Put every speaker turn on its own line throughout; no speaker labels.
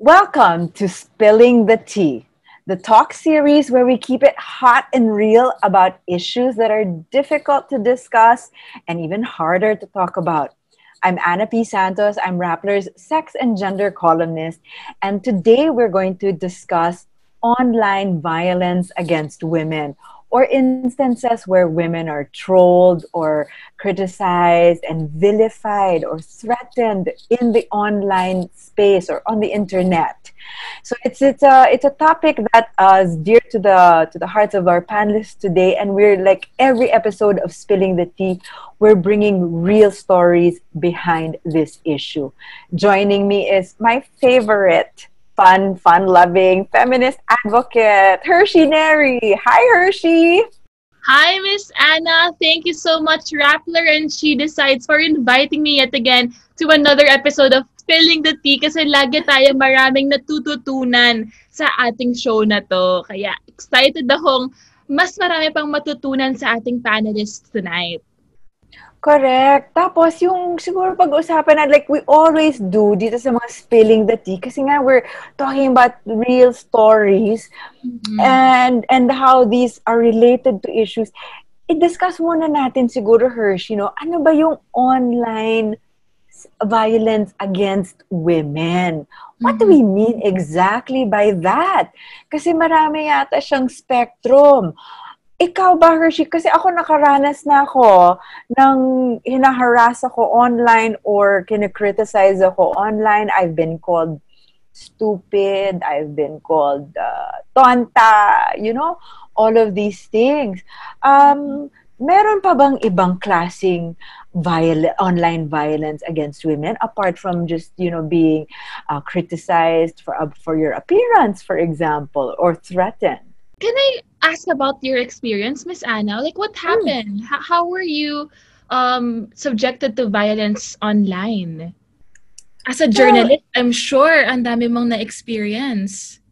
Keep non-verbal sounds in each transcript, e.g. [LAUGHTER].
Welcome to Spilling the Tea, the talk series where we keep it hot and real about issues that are difficult to discuss and even harder to talk about. I'm Ana P. Santos. I'm Rappler's sex and gender columnist. And today we're going to discuss online violence against women or instances where women are trolled or criticized and vilified or threatened in the online space or on the internet. So it's it's a it's a topic that uh, is dear to the to the hearts of our panelists today, and we're like every episode of Spilling the Tea, we're bringing real stories behind this issue. Joining me is my favorite fun, fun loving feminist advocate, Hershey Neri. Hi, Hershey.
Hi, Miss Anna. Thank you so much, Rappler and She Decides, for inviting me yet again to another episode of Spilling the Tea kasi lagi tayo maraming natututunan sa ating show na to. Kaya excited akong mas marami pang matutunan sa ating panelists tonight.
Correct. Tapos, yung siguro pag-usapan na, like we always do dito sa mga spilling the tea, kasi nga we're talking about real stories mm-hmm. and and how these are related to issues. I-discuss muna natin siguro, Hirsch, you know, ano ba yung online violence against women? What do we mm-hmm. mean exactly by that? Kasi marami yata siyang spectrum ikaw ba, Hershey? Kasi ako nakaranas na ako ng hinaharas ako online or kinakriticize ako online. I've been called stupid. I've been called uh, tonta. You know, all of these things. Um, meron pa bang ibang klasing viol- online violence against women apart from just you know being uh, criticized for uh, for your appearance for example or threatened
can I ask about your experience, Miss Ana? Like, what hmm. happened? Mm. How, how were you um, subjected to violence online? As a journalist, I'm sure ang dami mong na-experience.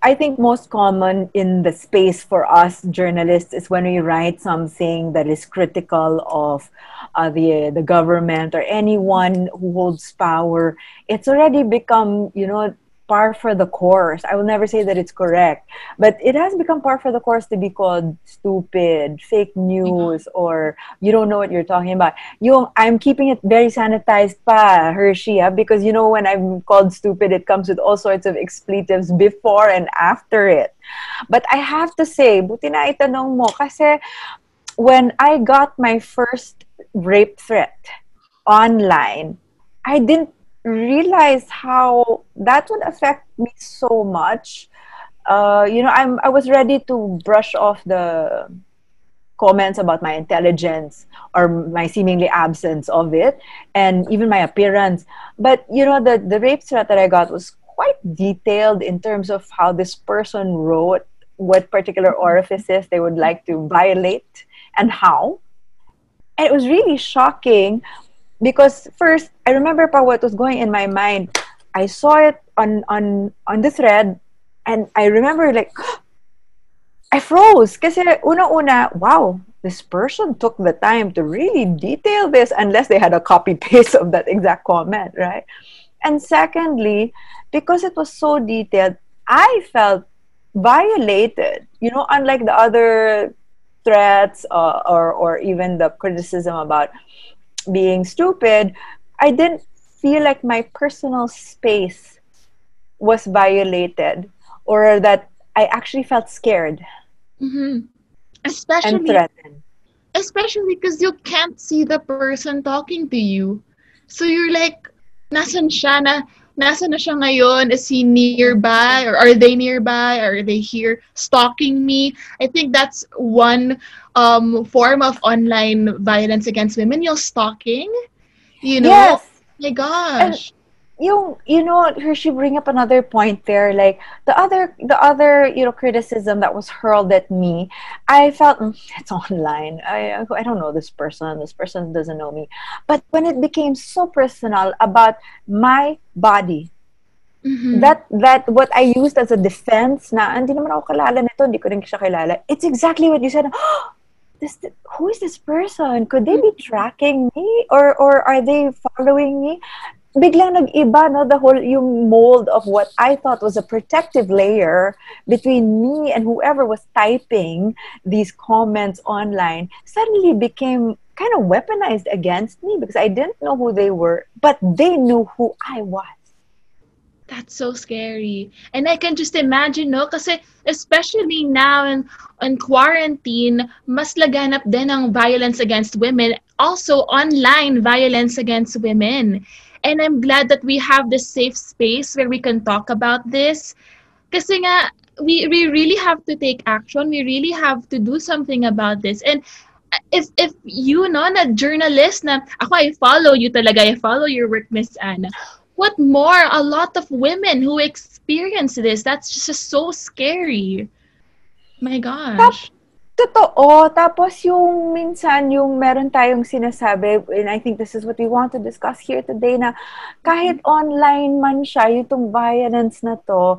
I think most common in the space for us journalists is when we write something that is critical of uh, the the government or anyone who holds power. It's already become, you know, par for the course. I will never say that it's correct, but it has become par for the course to be called stupid, fake news, or you don't know what you're talking about. Yung I'm keeping it very sanitized pa, Hershey, ah, because you know when I'm called stupid, it comes with all sorts of expletives before and after it. But I have to say, buti na itanong mo, kasi when I got my first rape threat online, I didn't realize how that would affect me so much. Uh, you know, I'm I was ready to brush off the comments about my intelligence or my seemingly absence of it, and even my appearance. But you know, the the rape threat that I got was quite detailed in terms of how this person wrote what particular orifices they would like to violate and how. And it was really shocking because first I remember pa what was going in my mind. I saw it on on on the thread, and I remember like [GASPS] I froze kasi una-una, wow, this person took the time to really detail this unless they had a copy [LAUGHS] paste of that exact comment, right? And secondly, because it was so detailed, I felt violated. You know, unlike the other threats uh, or or even the criticism about being stupid, I didn't feel like my personal space was violated or that I actually felt scared.
Mm-hmm. Especially, and threatened. Especially because you can't see the person talking to you. So you're like, nasan siya na, nasan na siya ngayon? Is he nearby? Or are they nearby? Are they here stalking me? I think that's one um, form of online violence against women, yung stalking. You know?
Yes.
my gosh.
And you you know Hershey bring up another point there. Like the other the other you know criticism that was hurled at me i felt mm, it's [LAUGHS] online. I i don't know this person. This person doesn't know me. But when it became so personal about my body mm-hmm. that that what i used as a defense na hindi naman ako kalala nito hindi ko rin siya kilala. It's exactly what you said. Oh, [GASPS] this who is this person? Could they be tracking me? Or or are they following me biglang nag-iba, no? The whole, yung mold of what I thought was a protective layer between me and whoever was typing these comments online suddenly became kind of weaponized against me because I didn't know who they were, but they knew who I was.
That's so scary. And I can just imagine, no? Kasi especially now in, in quarantine, mas laganap din ang violence against women. Also, online violence against women. And I'm glad that we have this safe space where we can talk about this. Kasi nga, we, we really have to take action. We really have to do something about this. And if if you know na journalist na ako I follow you talaga I follow your work Miss Ana what more? A lot of women who experience this. That's just so scary. My gosh.
Totoo. Tapos yung minsan yung meron tayong sinasabi, and I think this is what we want to discuss here today, na kahit online man siya, yung violence na to,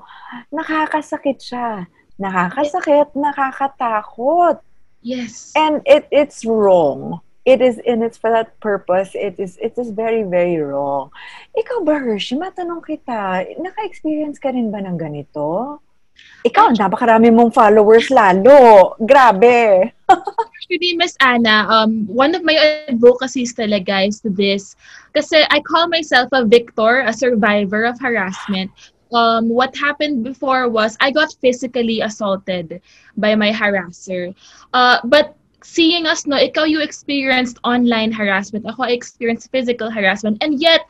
nakakasakit siya. Nakakasakit, nakakatakot.
Yes.
And it it's wrong. it is in its for that purpose, it is it is very, very wrong. Ikaw ba, Hershey, matanong kita, naka-experience ka rin ba ng ganito? Ikaw, napakarami mong followers lalo. Grabe. [LAUGHS]
Actually, Miss Anna, um, one of my advocacies talaga is this. Kasi I call myself a victor, a survivor of harassment. Um, what happened before was I got physically assaulted by my harasser. Uh, but seeing us, no, ikaw you experienced online harassment, ako I experienced physical harassment, and yet,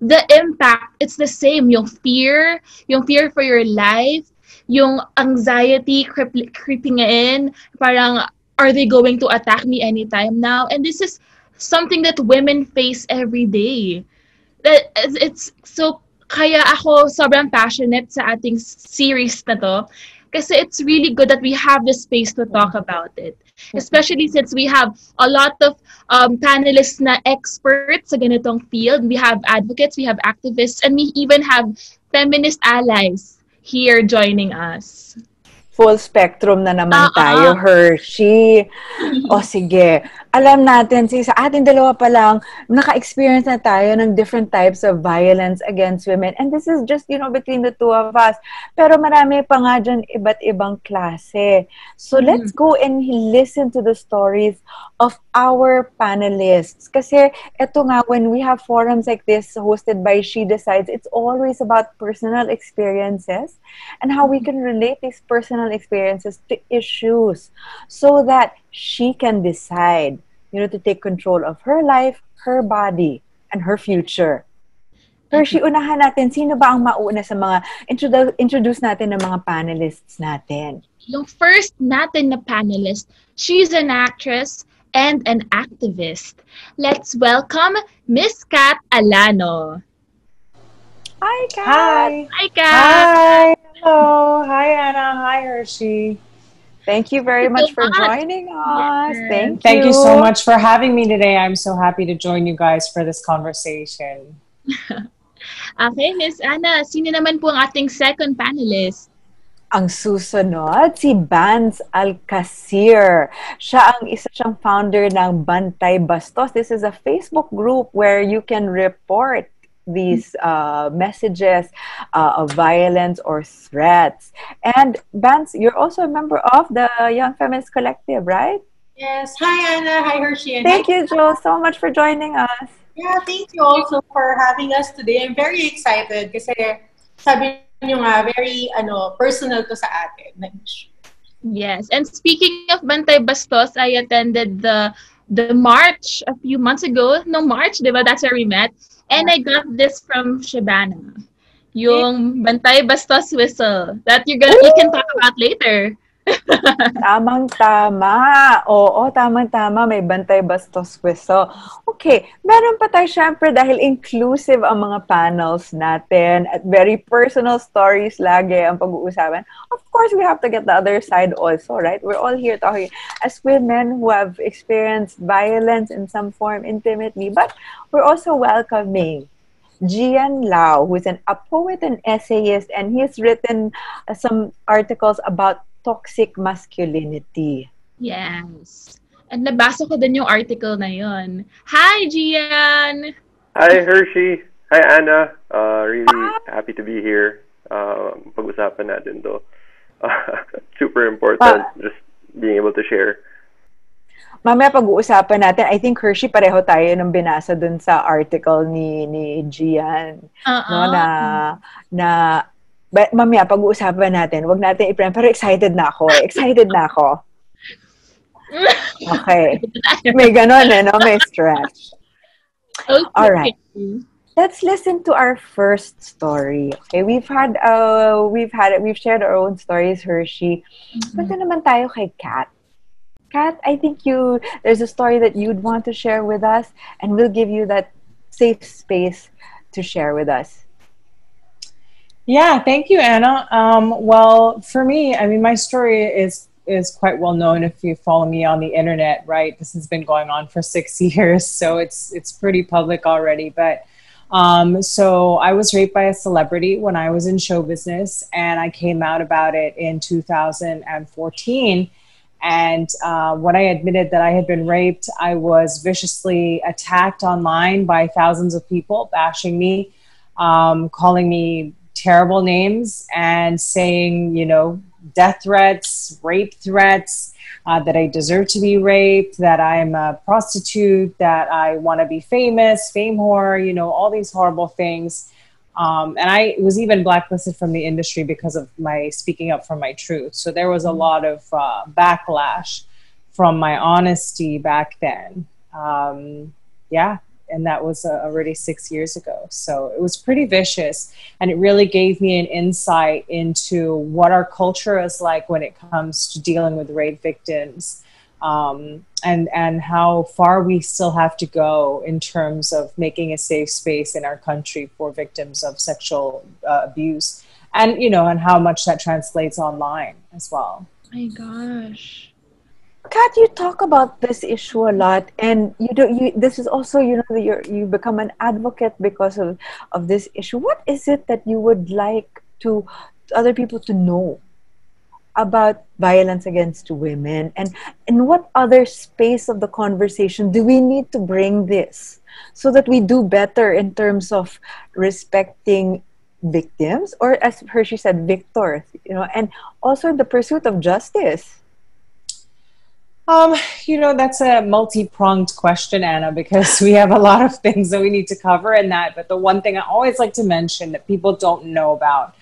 the impact, it's the same. Yung fear, yung fear for your life, yung anxiety creep, creeping in, parang, are they going to attack me anytime now? And this is something that women face every day. That It's so, kaya ako sobrang passionate sa ating series na to kasi it's really good that we have the space to talk about it. Especially since we have a lot of um, panelists na experts sa ganitong field. We have advocates, we have activists, and we even have feminist allies here joining us
full spectrum na naman uh-uh. tayo, Hershey. o sige, alam natin, si sa ating dalawa pa lang, naka-experience na tayo ng different types of violence against women. And this is just, you know, between the two of us. Pero marami pa nga dyan iba't ibang klase. So mm-hmm. let's go and listen to the stories of our panelists. Kasi ito nga, when we have forums like this hosted by She Decides, it's always about personal experiences and how we can relate these personal experiences to issues so that she can decide, you know, to take control of her life, her body, and her future. Hershey, mm-hmm. unahan natin, sino ba ang mauna sa mga, introdu- introduce natin ng mga panelists natin?
Yung first natin na panelist, she's an actress and an activist. Let's welcome Miss Kat Alano.
Hi, Kat. Hi.
Hi, Kat.
Hi. Hello. Hi, Ana. Hi, Hershey.
Thank you very much for joining us. Thank you.
Thank you so much for having me today. I'm so happy to join you guys for this conversation. [LAUGHS]
okay, Miss Anna, sino naman po ang ating second panelist?
Ang susunod, si Bans Alcasir. Siya ang isa siyang founder ng Bantay Bastos. This is a Facebook group where you can report these uh, messages uh, of violence or threats. And Bans, you're also a member of the Young Feminist Collective, right?
Yes. Hi, Ana. Hi, Hershey.
thank you, Joe, so much for joining us.
Yeah, thank you also for having us today. I'm very excited kasi sabi nyo nga, very ano, personal to sa atin.
Yes. And speaking of Bantay Bastos, I attended the the march a few months ago. No March, di ba? That's where we met. And I got this from Shabana. Yung Bantay Bastos whistle that you're gonna, you can talk about later. [LAUGHS]
Tamang-tama. Oo, tamang-tama. May bantay bastos kweso. Okay, meron pa tayo syempre dahil inclusive ang mga panels natin at very personal stories lagi ang pag-uusapan. Of course, we have to get the other side also, right? We're all here talking as women who have experienced violence in some form intimately, but we're also welcoming Jian Lao, who's an, a poet and essayist, and he's written uh, some articles about toxic masculinity.
Yes. And nabasa ko din yung article na yon. Hi, Gian!
Hi, Hershey. Hi, Anna. Uh, really happy to be here. Uh, pag-usapan natin to. Uh, [LAUGHS] super important, ah. just being able to share.
Mamaya pag-uusapan natin, I think Hershey pareho tayo nung binasa dun sa article ni ni Gian. Uh-uh. No, na, na, but mamaya pag-uusapan natin, wag natin i-prem, pero excited na ako. Excited na ako. Okay. May ganon eh, no? May stretch. Okay. All right. Let's listen to our first story. Okay, we've had uh we've had we've shared our own stories, Hershey. Mm-hmm. Punta naman tayo kay Kat. Kat, I think you there's a story that you'd want to share with us, and we'll give you that safe space to share with us.
Yeah, thank you, Ana. Um, well, for me, I mean, my story is is quite well known if you follow me on the internet. Right, this has been going on for six [LAUGHS] years, so it's it's pretty public already. But um, so I was raped by a celebrity when I was in show business, and I came out about it in 2014 and uh, when I admitted that I had been raped, I was viciously attacked online by thousands of people, bashing me, um, calling me terrible names, and saying, you know, death threats, rape threats, uh, that I deserve to be raped, that I'm a prostitute, that I want to be famous, fame whore, you know, all these horrible things. Um, and I was even blacklisted from the industry because of my speaking up for my truth. So there was a mm-hmm. lot of uh, backlash from my honesty back then. Um, yeah, and that was uh, already six years ago. So it was pretty vicious, and it really gave me an insight into what our culture is like when it comes to dealing with rape victims um, and and how far we still have to go in terms of making a safe space in our country for victims of sexual uh, abuse, and you know, and how much that translates online as well.
My gosh.
Kat, you talk about this issue a lot, and you do. You this is also, you know, you you become an advocate because of of this issue. What is it that you would like to other people to know about violence against women and in what other space of the conversation do we need to bring this so that we do better in terms of respecting victims or as hershey said victors you know and also the pursuit of justice
um, you know, that's a multi pronged question, Ana, because we have a lot of things that we need to cover in that. But the one thing I always like to mention that people don't know about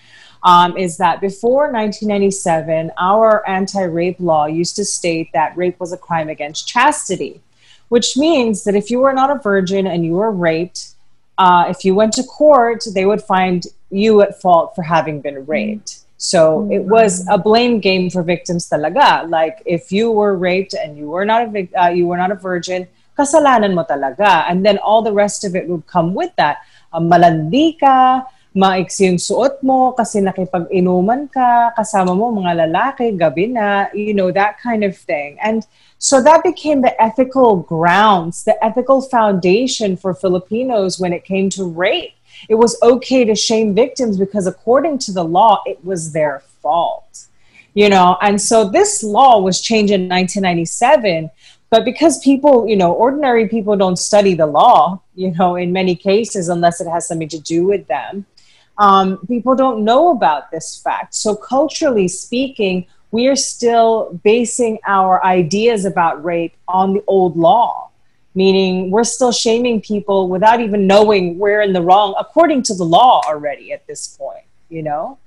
um, is that before 1997, our anti rape law used to state that rape was a crime against chastity, which means that if you were not a virgin and you were raped, uh, if you went to court, they would find you at fault for having been raped. So it was a blame game for victims talaga. Like if you were raped and you were not a uh, you were not a virgin, kasalanan mo talaga. And then all the rest of it would come with that. Um, malandi ka, maiksi yung suot mo kasi nakipag-inuman ka, kasama mo mga lalaki, gabi na, you know, that kind of thing. And so that became the ethical grounds, the ethical foundation for Filipinos when it came to rape. It was okay to shame victims because according to the law, it was their fault. You know, and so this law was changed in 1997 but because people you know ordinary people don't study the law you know in many cases unless it has something to do with them um, people don't know about this fact. So, culturally speaking, we are still basing our ideas about rape on the old law, meaning we're still shaming people without even knowing we're in the wrong according to the law already at this point, you know?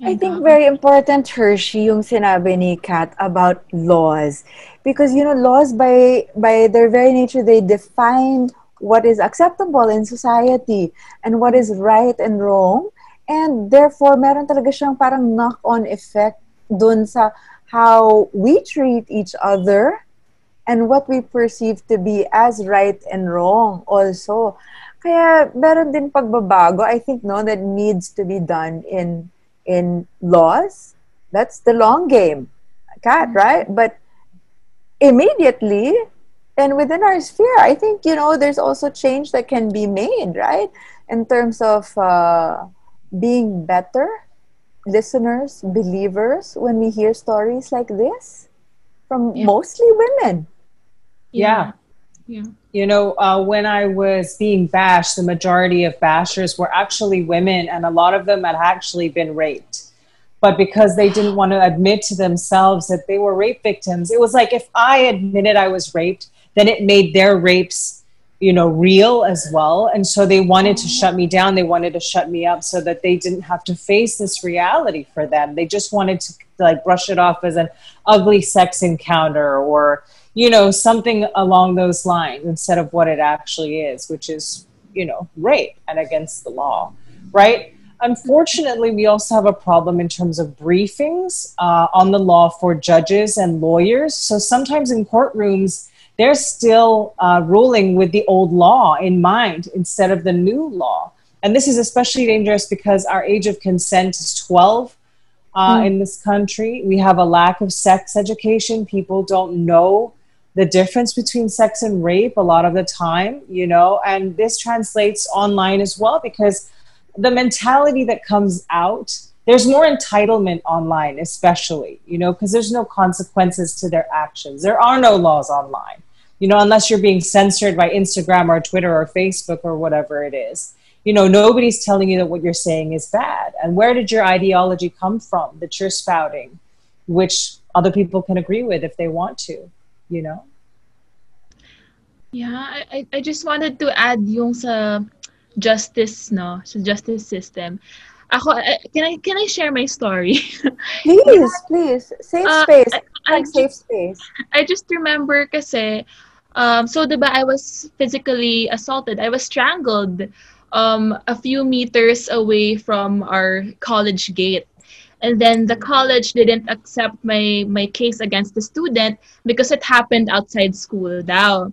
I think very important, Hershey, yung sinabi ni Kat about laws. Because, you know, laws by, by their very nature, they define what is acceptable in society and what is right and wrong. And therefore, meron talaga siyang parang knock-on effect dun sa how we treat each other and what we perceive to be as right and wrong also. Kaya meron din pagbabago, I think, no, that needs to be done in in laws. That's the long game, Kat, mm-hmm. right? But immediately and within our sphere, I think, you know, there's also change that can be made, right? In terms of uh, being better listeners, believers when we hear stories like this from yeah. mostly women.
Yeah.
Yeah.
You know, uh, when I was being bashed, the majority of bashers were actually women, and a lot of them had actually been raped. But because they didn't want to admit to themselves that they were rape victims, it was like if I admitted I was raped, then it made their rapes, you know, real as well. And so they wanted to shut me down. They wanted to shut me up so that they didn't have to face this reality for them. They just wanted to like brush it off as an ugly sex encounter or you know, something along those lines instead of what it actually is, which is, you know, rape and against the law, right? Unfortunately, we also have a problem in terms of briefings uh, on the law for judges and lawyers. So sometimes in courtrooms, they're still uh, ruling with the old law in mind instead of the new law. And this is especially dangerous because our age of consent is 12 uh, mm. in this country. We have a lack of sex education. People don't know the difference between sex and rape a lot of the time, you know, and this translates online as well because the mentality that comes out, there's more entitlement online, especially, you know, because there's no consequences to their actions. There are no laws online, you know, unless you're being censored by Instagram or Twitter or Facebook or whatever it is. You know, nobody's telling you that what you're saying is bad. And where did your ideology come from that you're spouting, which other people can agree with if they want to? you know?
Yeah, I, I just wanted to add yung sa justice, no? Sa justice system. Ako, can I can I share my story? [LAUGHS]
please, please. Safe uh, space. I, I safe just, space.
I just remember kasi, um, so diba I was physically assaulted. I was strangled um, a few meters away from our college gate. And then the college didn't accept my my case against the student because it happened outside school now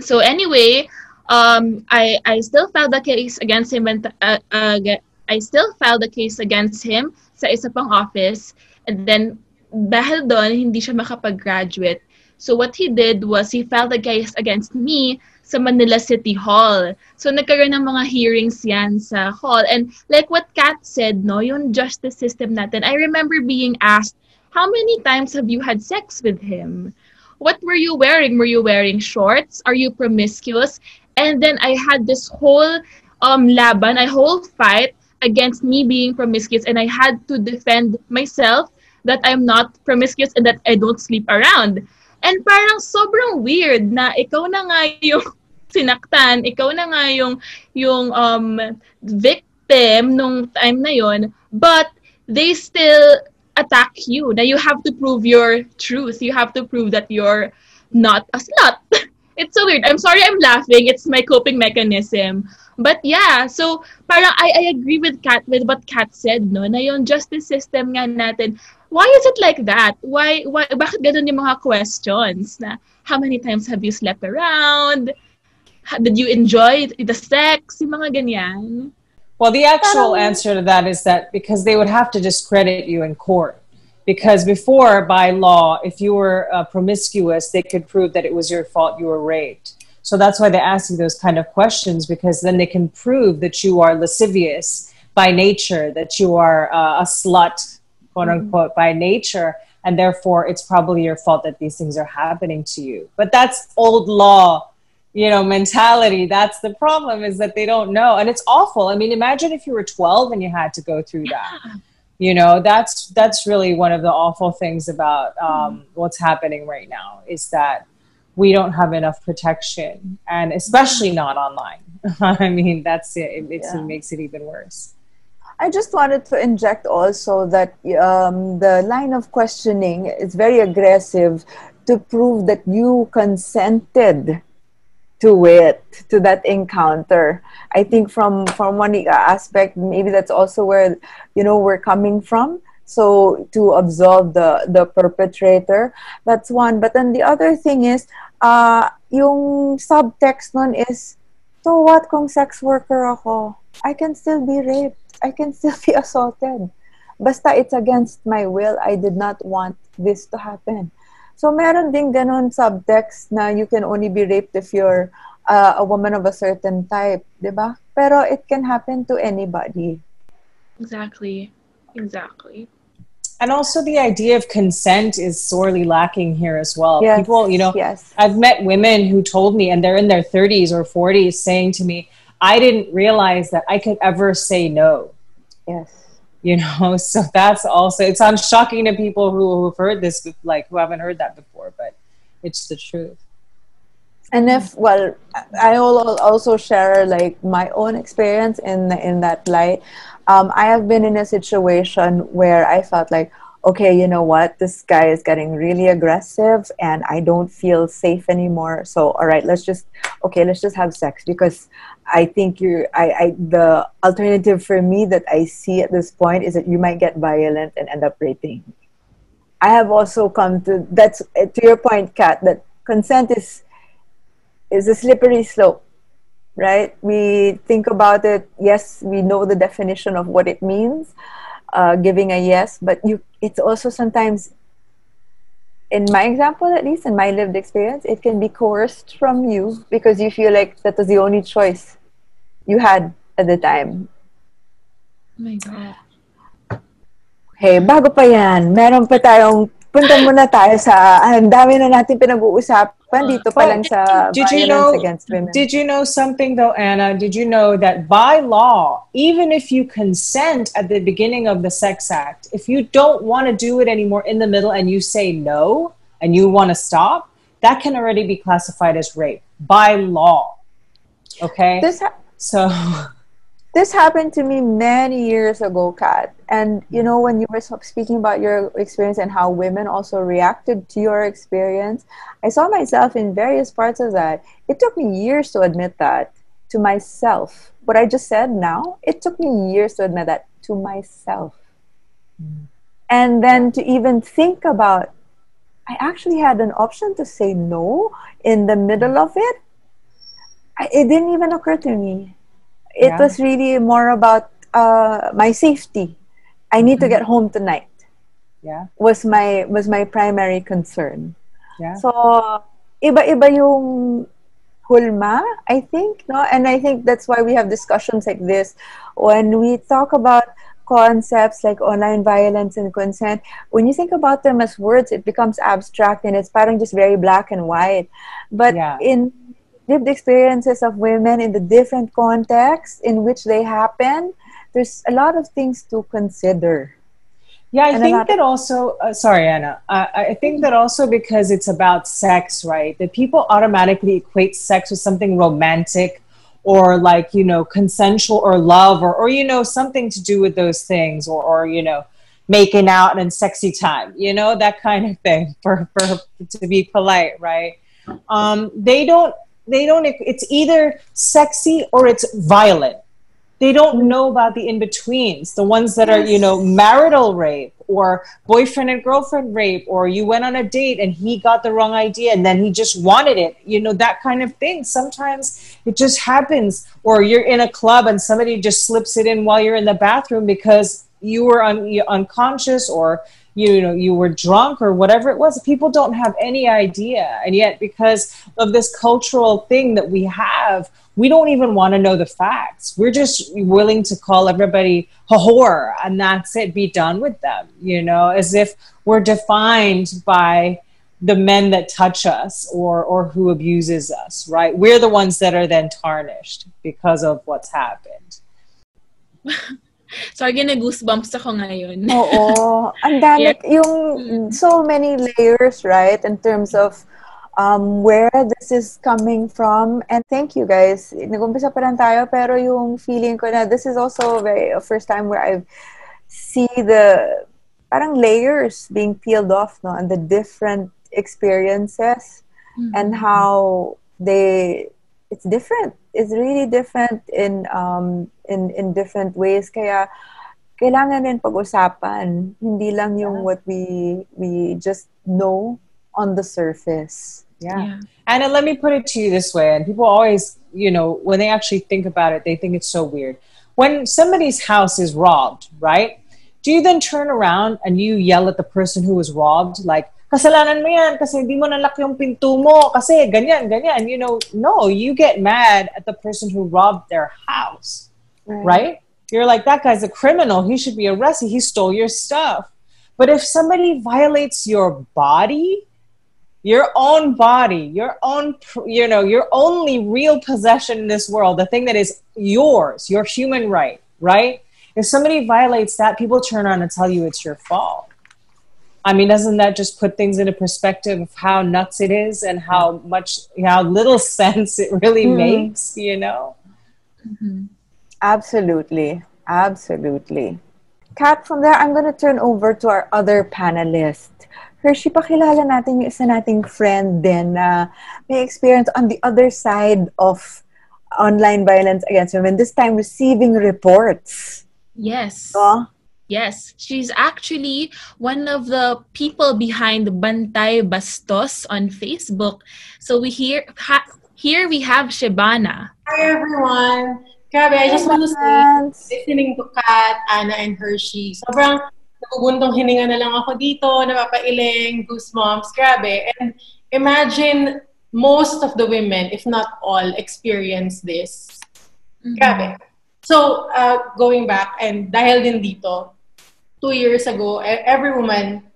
so anyway um i i still filed the case against him and uh, uh, i still filed the case against him sa isa pang office. And then dahil doon hindi siya makapag-graduate so what he did was he filed a case against me sa Manila City Hall. So nagkaroon ng mga hearings yan sa hall. And like what Kat said, no, yung justice system natin, I remember being asked, how many times have you had sex with him? What were you wearing? Were you wearing shorts? Are you promiscuous? And then I had this whole um laban, a whole fight against me being promiscuous and I had to defend myself that I'm not promiscuous and that I don't sleep around. And parang sobrang weird na ikaw na nga yung [LAUGHS] sinaktan, ikaw na nga yung, yung um, victim nung time na yon but they still attack you. Now you have to prove your truth. You have to prove that you're not a slut. [LAUGHS] it's so weird. I'm sorry I'm laughing. It's my coping mechanism. But yeah, so parang I, I agree with Kat with what Kat said, no, na yung justice system nga natin, why is it like that? Why, why bakit ganun yung mga questions na how many times have you slept around? did you enjoy the sex? Yung mga ganyan.
Well, the actual answer to that is that because they would have to discredit you in court. Because before, by law, if you were uh, promiscuous, they could prove that it was your fault you were raped. So that's why they ask you those kind of questions, because then they can prove that you are lascivious by nature, that you are uh, a slut, quote unquote, mm-hmm. by nature. And therefore, it's probably your fault that these things are happening to you. But that's old law you know mentality that's the problem is that they don't know and it's awful i mean imagine if you were 12 and you had to go through that you know that's that's really one of the awful things about um, what's happening right now is that we don't have enough protection and especially not online [LAUGHS] i mean that's it it, yeah. it makes it even worse
I just wanted to inject also that um, the line of questioning is very aggressive to prove that you consented to it to that encounter. I think from from one aspect maybe that's also where you know we're coming from. So to absolve the the perpetrator that's one. But then the other thing is uh yung subtext nun is so what kung sex worker ako? I can still be raped i can still [LAUGHS] be assaulted basta it's against my will i did not want this to happen So meron din ganun subtext na you can only be raped if you're uh, a woman of a certain type, 'di ba? Pero it can happen to anybody.
Exactly. Exactly.
And also the idea of consent is sorely lacking here as well.
Yes,
People, you know,
yes.
I've met women who told me, and they're in their 30s or 40s, saying to me, I didn't realize that I could ever say no.
Yes.
You know, [LAUGHS] so that's also, it sounds shocking to people who, who've heard this, like who haven't heard that before, but it's the truth.
And if well, I will also share like my own experience in in that light. Um, I have been in a situation where I felt like, okay, you know what, this guy is getting really aggressive, and I don't feel safe anymore. So, all right, let's just okay, let's just have sex because I think you, I, I, the alternative for me that I see at this point is that you might get violent and end up raping. I have also come to that's eh, to your point, Kat, that consent is is a slippery slope, right? We think about it. Yes, we know the definition of what it means, uh, giving a yes, but you, it's also sometimes, in my example at least, in my lived experience, it can be coerced from you because you feel like that was the only choice you had at the time.
Oh my God.
Okay, bago pa yan, meron pa tayong punta muna tayo sa, ah, ang dami na natin pinag-uusapan dito pa lang sa
did you know,
against women.
Did you know something though, Ana? Did you know that by law, even if you consent at the beginning of the sex act, if you don't want to do it anymore in the middle and you say no and you want to stop, that can already be classified as rape by law. Okay?
This ha-
so [LAUGHS]
this happened to me many years ago, Kat. And you know, when you were speaking about your experience and how women also reacted to your experience, I saw myself in various parts of that. It took me years to admit that to myself. What I just said now, it took me years to admit that to myself. Mm. And then to even think about, I actually had an option to say no in the middle of it. I, it didn't even occur to me it yeah. was really more about uh, my safety. I need mm-hmm. to get home tonight.
Yeah.
Was my was my primary concern.
Yeah.
So iba-iba yung hulma, I think, no? And I think that's why we have discussions like this when we talk about concepts like online violence and consent, when you think about them as words, it becomes abstract and it's parang just very black and white. But yeah. in lived experiences of women in the different contexts in which they happen, there's a lot of things to consider.
Yeah, I and think that also, uh, sorry, Ana, uh, I think that also because it's about sex, right? That people automatically equate sex with something romantic or like, you know, consensual or love or, or you know, something to do with those things or, or you know, making out and sexy time, you know, that kind of thing for, for to be polite, right? Um, they don't they don't it's either sexy or it's violent they don't know about the in-betweens the ones that are you know marital rape or boyfriend and girlfriend rape or you went on a date and he got the wrong idea and then he just wanted it you know that kind of thing. Sometimes it just happens or you're in a club and somebody just slips it in while you're in the bathroom because you were un- unconscious or you know you were drunk or whatever it was people don't have any idea. And yet because of this cultural thing that we have we don't even want to know the facts. We're just willing to call everybody a whore and that's it be done with them you know as if we're defined by the men that touch us or or who abuses us right? We're the ones that are then tarnished because of what's happened [LAUGHS]
So, again, goosebumps ako ngayon.
Oo. Ang dami, yeah. yung so many layers, right, in terms of um, where this is coming from. And thank you, guys. Nag-umpisa pa lang tayo, pero yung feeling ko na this is also very, a first time where I see the parang layers being peeled off, no, and the different experiences mm-hmm. and how they it's different. It's really different in um in in different ways. Kaya kailangan din pag-usapan. Hindi lang yung what we we just know on the surface.
Yeah. yeah. Ana, let me put it to you this way. And people always, you know, when they actually think about it, they think it's so weird. When somebody's house is robbed, right? Do you then turn around and you yell at the person who was robbed, like, kasalanan mo yan kasi hindi mo nalak yung pinto mo kasi ganyan, ganyan. You know, no, you get mad at the person who robbed their house, right? right? You're like, that guy's a criminal. He should be arrested. He stole your stuff. But if somebody violates your body, your own body, your own, you know, your only real possession in this world, the thing that is yours, your human right, right? If somebody violates that, people turn around and tell you it's your fault. I mean, doesn't that just put things into perspective of how nuts it is and how much, how little [LAUGHS] sense it really mm. makes, you know?
Mm-hmm. Absolutely. Absolutely. Kat, from there, I'm going to turn over to our other panelist. Hershey, pakilala natin yung isa nating friend din na may experience on the other side of online violence against women, this time receiving reports.
Yes. Oh? Yes, she's actually one of the people behind Bantay Bastos on Facebook. So we hear ha, here we have Shibana.
Hi everyone. Grabe, I just want to say, listening to Kat, Anna, and Hershey, sobrang nabubundong hininga na lang ako dito, napapailing, goosebumps, grabe. And imagine most of the women, if not all, experience this. Mm-hmm. Grabe. So, uh, going back, and dahil din dito, two years ago, every woman,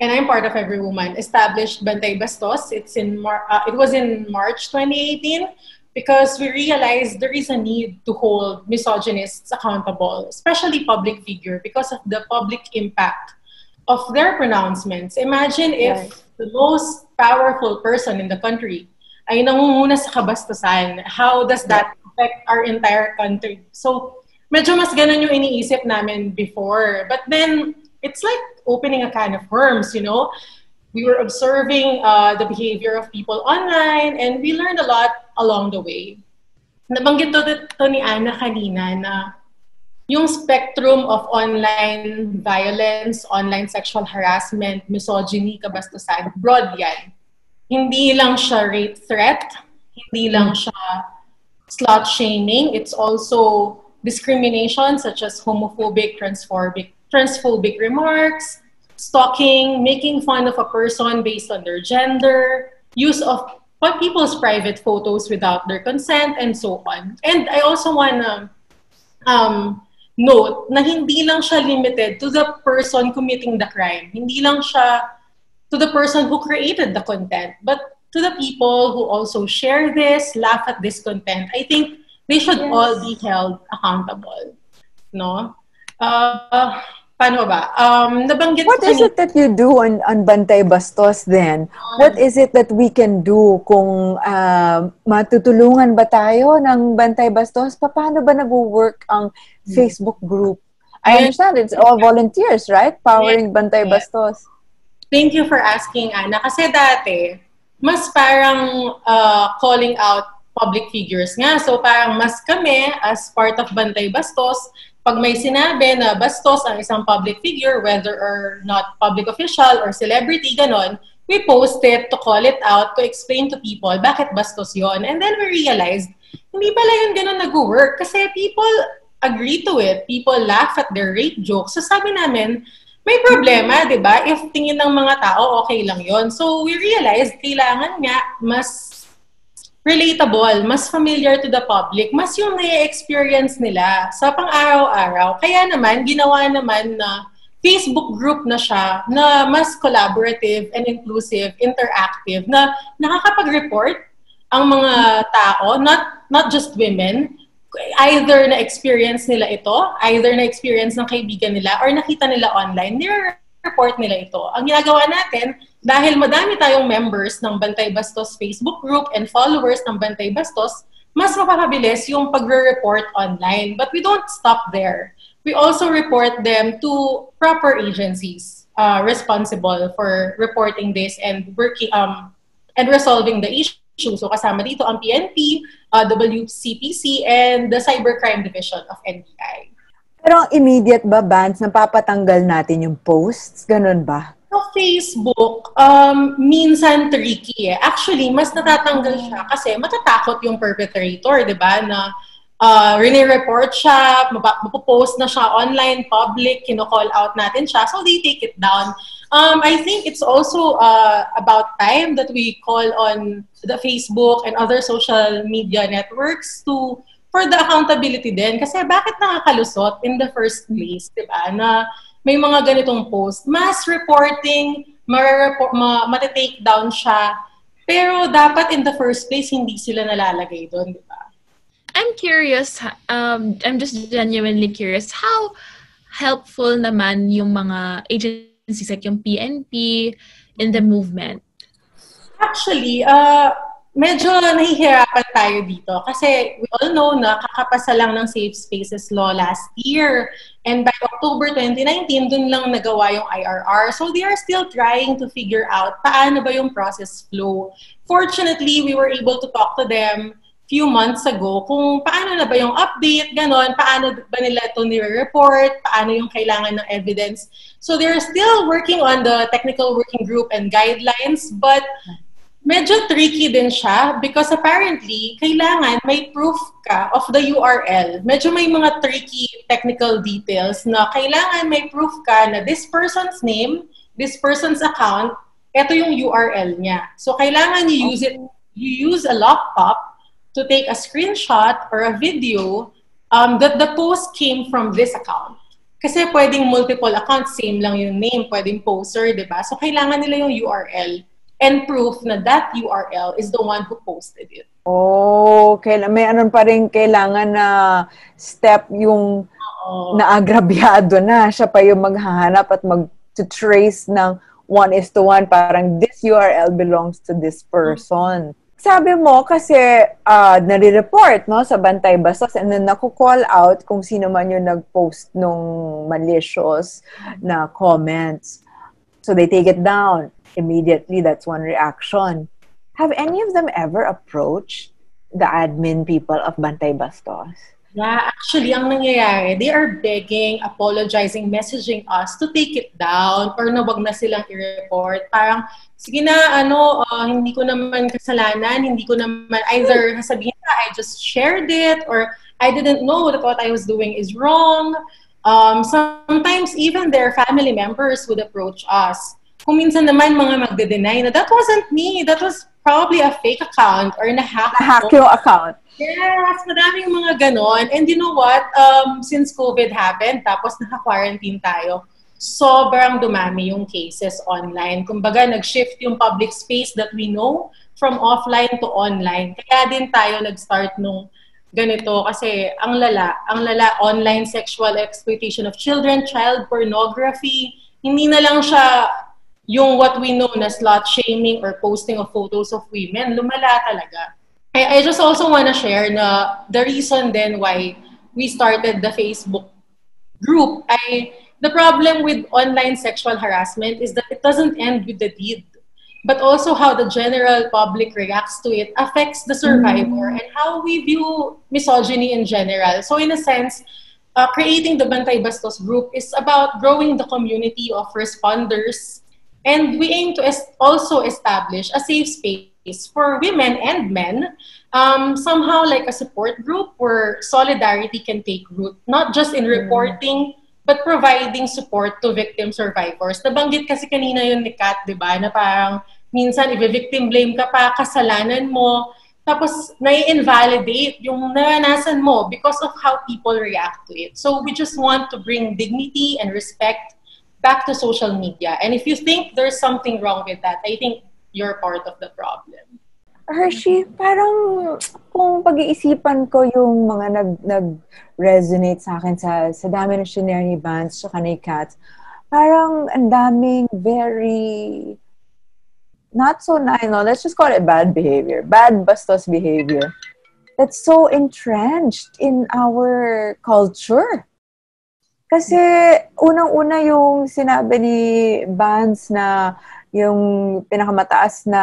and I'm part of every woman, established Bantay Bastos. It's in Mar- uh, it was in March 2018 because we realized there is a need to hold misogynists accountable, especially public figure, because of the public impact of their pronouncements. Imagine if right. the most powerful person in the country ay nangunguna sa kabastusan. How does that affect our entire country? So, medyo mas ganun yung iniisip namin before. But then, it's like opening a can of worms, you know? We were observing uh, the behavior of people online and we learned a lot along the way. Nabanggit to, to ni Ana kanina na yung spectrum of online violence, online sexual harassment, misogyny, kabastusan, broad yan. Hindi lang siya rape threat, hindi lang siya slut shaming, it's also discrimination such as homophobic, transphobic, transphobic remarks, stalking, making fun of a person based on their gender, use of people's private photos without their consent, and so on. And I also want to um, note na hindi lang siya limited to the person committing the crime. Hindi lang siya to the person who created the content, but to the people who also share this, laugh at this content. I think they should yes. all be held accountable. No? Uh, paano ba? Um, nabanggit
What is it that you do on, on Bantay Bastos then? Um, What is it that we can do kung uh, matutulungan ba tayo ng Bantay Bastos? Paano ba nag-work ang hmm. Facebook group? I understand it's all volunteers, right? Powering Bantay Bastos.
Thank you for asking, Ana. Kasi dati, mas parang uh, calling out public figures nga. So parang mas kami, as part of Bantay Bastos, pag may sinabi na bastos ang isang public figure, whether or not public official or celebrity, ganon, we post it to call it out, to explain to people bakit bastos yon And then we realized, hindi pala yun ganon nag-work kasi people agree to it. People laugh at their rape jokes. So sabi namin, may problema, di ba? If tingin ng mga tao, okay lang yon So we realized, kailangan nga mas relatable, mas familiar to the public, mas yung na-experience nila sa pang-araw-araw. Kaya naman, ginawa naman na Facebook group na siya na mas collaborative and inclusive, interactive, na nakakapag-report ang mga tao, not not just women, either na-experience nila ito, either na-experience ng kaibigan nila, or nakita nila online, nire-report nila ito. Ang ginagawa natin, dahil madami tayong members ng Bantay Bastos Facebook group and followers ng Bantay Bastos, mas mapapabilis yung pagre-report online. But we don't stop there. We also report them to proper agencies uh, responsible for reporting this and working um, and resolving the issue. So kasama dito ang PNP, uh, WCPC, and the Cybercrime Division of NBI.
Pero immediate ba bans na papatanggal natin yung posts? Ganun ba?
Sa Facebook, um, minsan tricky eh. Actually, mas natatanggal siya kasi matatakot yung perpetrator, di ba? Na uh, report siya, mapopost na siya online, public, kino-call out natin siya. So, they take it down. Um, I think it's also uh, about time that we call on the Facebook and other social media networks to for the accountability din. Kasi bakit nakakalusot in the first place, di ba? Na may mga ganitong post, mass reporting, ma-report, ma- matitake down siya. Pero dapat in the first place, hindi sila nalalagay doon, di ba?
I'm curious, um, I'm just genuinely curious, how helpful naman yung mga agencies like yung PNP in the movement?
Actually, uh, medyo nahihirapan tayo dito kasi we all know na kakapasa lang ng Safe Spaces Law last year. And by October 2019, dun lang nagawa yung IRR. So they are still trying to figure out paano ba yung process flow. Fortunately, we were able to talk to them few months ago kung paano na ba yung update, ganon, paano ba nila ito nire-report, paano yung kailangan ng evidence. So they're still working on the technical working group and guidelines, but medyo tricky din siya because apparently, kailangan may proof ka of the URL. Medyo may mga tricky technical details na kailangan may proof ka na this person's name, this person's account, ito yung URL niya. So, kailangan you use it, you use a laptop to take a screenshot or a video um, that the post came from this account. Kasi pwedeng multiple accounts, same lang yung name, pwedeng poster, di ba? So, kailangan nila yung URL and proof na that URL is the one who posted it.
Oh, kaila may ano pa rin kailangan na step yung Oo. naagrabyado na. Siya pa yung maghahanap at mag-trace ng one is to one. Parang this URL belongs to this person. Sabi mo kasi uh, nare-report no, sa Bantay Bastos and then naku-call out kung sino man yung nag-post nung malicious na comments. So they take it down immediately. That's one reaction. Have any of them ever approached the admin people of Bantay Bastos?
Yeah, actually, ang nangyayari, they are begging, apologizing, messaging us to take it down or na wag na silang i-report. Parang, sige na, ano, uh, hindi ko naman kasalanan, hindi ko naman, either sabihin na, I just shared it or I didn't know that what I was doing is wrong. Um, sometimes even their family members would approach us kung minsan naman mga magde-deny na that wasn't me, that was probably a fake account or na-hack.
Na-hack yung account.
Yes, madaming mga ganon. And you know what? Um, since COVID happened, tapos naka-quarantine tayo, sobrang dumami yung cases online. Kumbaga, nag-shift yung public space that we know from offline to online. Kaya din tayo nag-start nung ganito kasi ang lala, ang lala online sexual exploitation of children, child pornography, hindi na lang siya yung what we know na slut shaming or posting of photos of women, lumala talaga. I, I just also want to share na the reason then why we started the Facebook group ay the problem with online sexual harassment is that it doesn't end with the deed but also how the general public reacts to it affects the survivor mm. and how we view misogyny in general. So in a sense, uh, creating the Bantay Bastos group is about growing the community of responders And we aim to es- also establish a safe space for women and men, um, somehow like a support group where solidarity can take root, not just in reporting, but providing support to victim survivors. Nabanggit kasi kanina yun ni Kat, di ba, na parang minsan i-victim blame ka pa, kasalanan mo, tapos nai-invalidate yung naranasan mo because of how people react to it. So we just want to bring dignity and respect back to social media. And if you think there's something wrong with that, I think you're part of the problem.
Hershey, parang kung pag-iisipan ko yung mga nag, nag-resonate sa akin sa, sa dami ng shinare ni Vance sa ni Kat, parang ang daming very not so nice, no, let's just call it bad behavior, bad bastos behavior that's so entrenched in our culture. Kasi unang-una yung sinabi ni Vance na yung pinakamataas na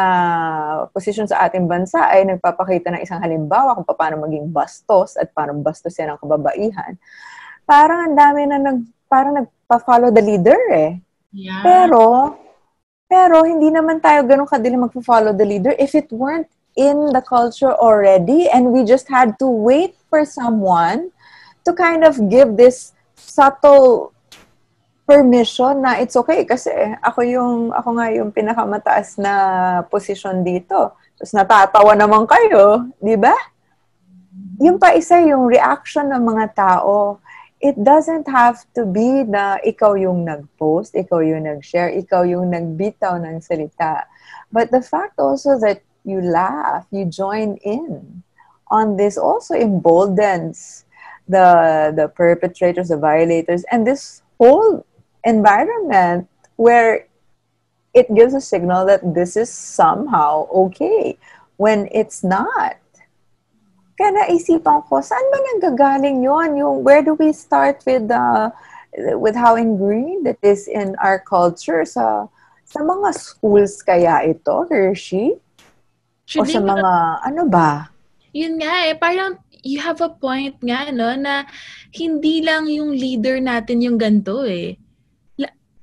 posisyon sa ating bansa ay nagpapakita ng isang halimbawa kung paano maging bastos at paano bastos yan ang kababaihan. Parang ang dami na nag, parang nagpa-follow the leader eh.
Yeah.
Pero, pero hindi naman tayo ganun kadili magpa-follow the leader if it weren't in the culture already and we just had to wait for someone to kind of give this subtle permission na it's okay kasi ako yung ako nga yung pinakamataas na posisyon dito. Tapos natatawa naman kayo, 'di ba? Yung pa isa yung reaction ng mga tao it doesn't have to be na ikaw yung nag-post, ikaw yung nag-share, ikaw yung nagbitaw ng salita. But the fact also that you laugh, you join in on this also emboldens the the perpetrators, the violators, and this whole environment where it gives a signal that this is somehow okay when it's not. Kaya naisipan ko, saan ba nanggagaling yon? Yung, where do we start with uh, with how ingrained it is in our culture? Sa, sa mga schools kaya ito, Hershey? Should o sa mga, ano ba?
Yun nga eh, parang you have a point nga, no, na hindi lang yung leader natin yung ganito eh.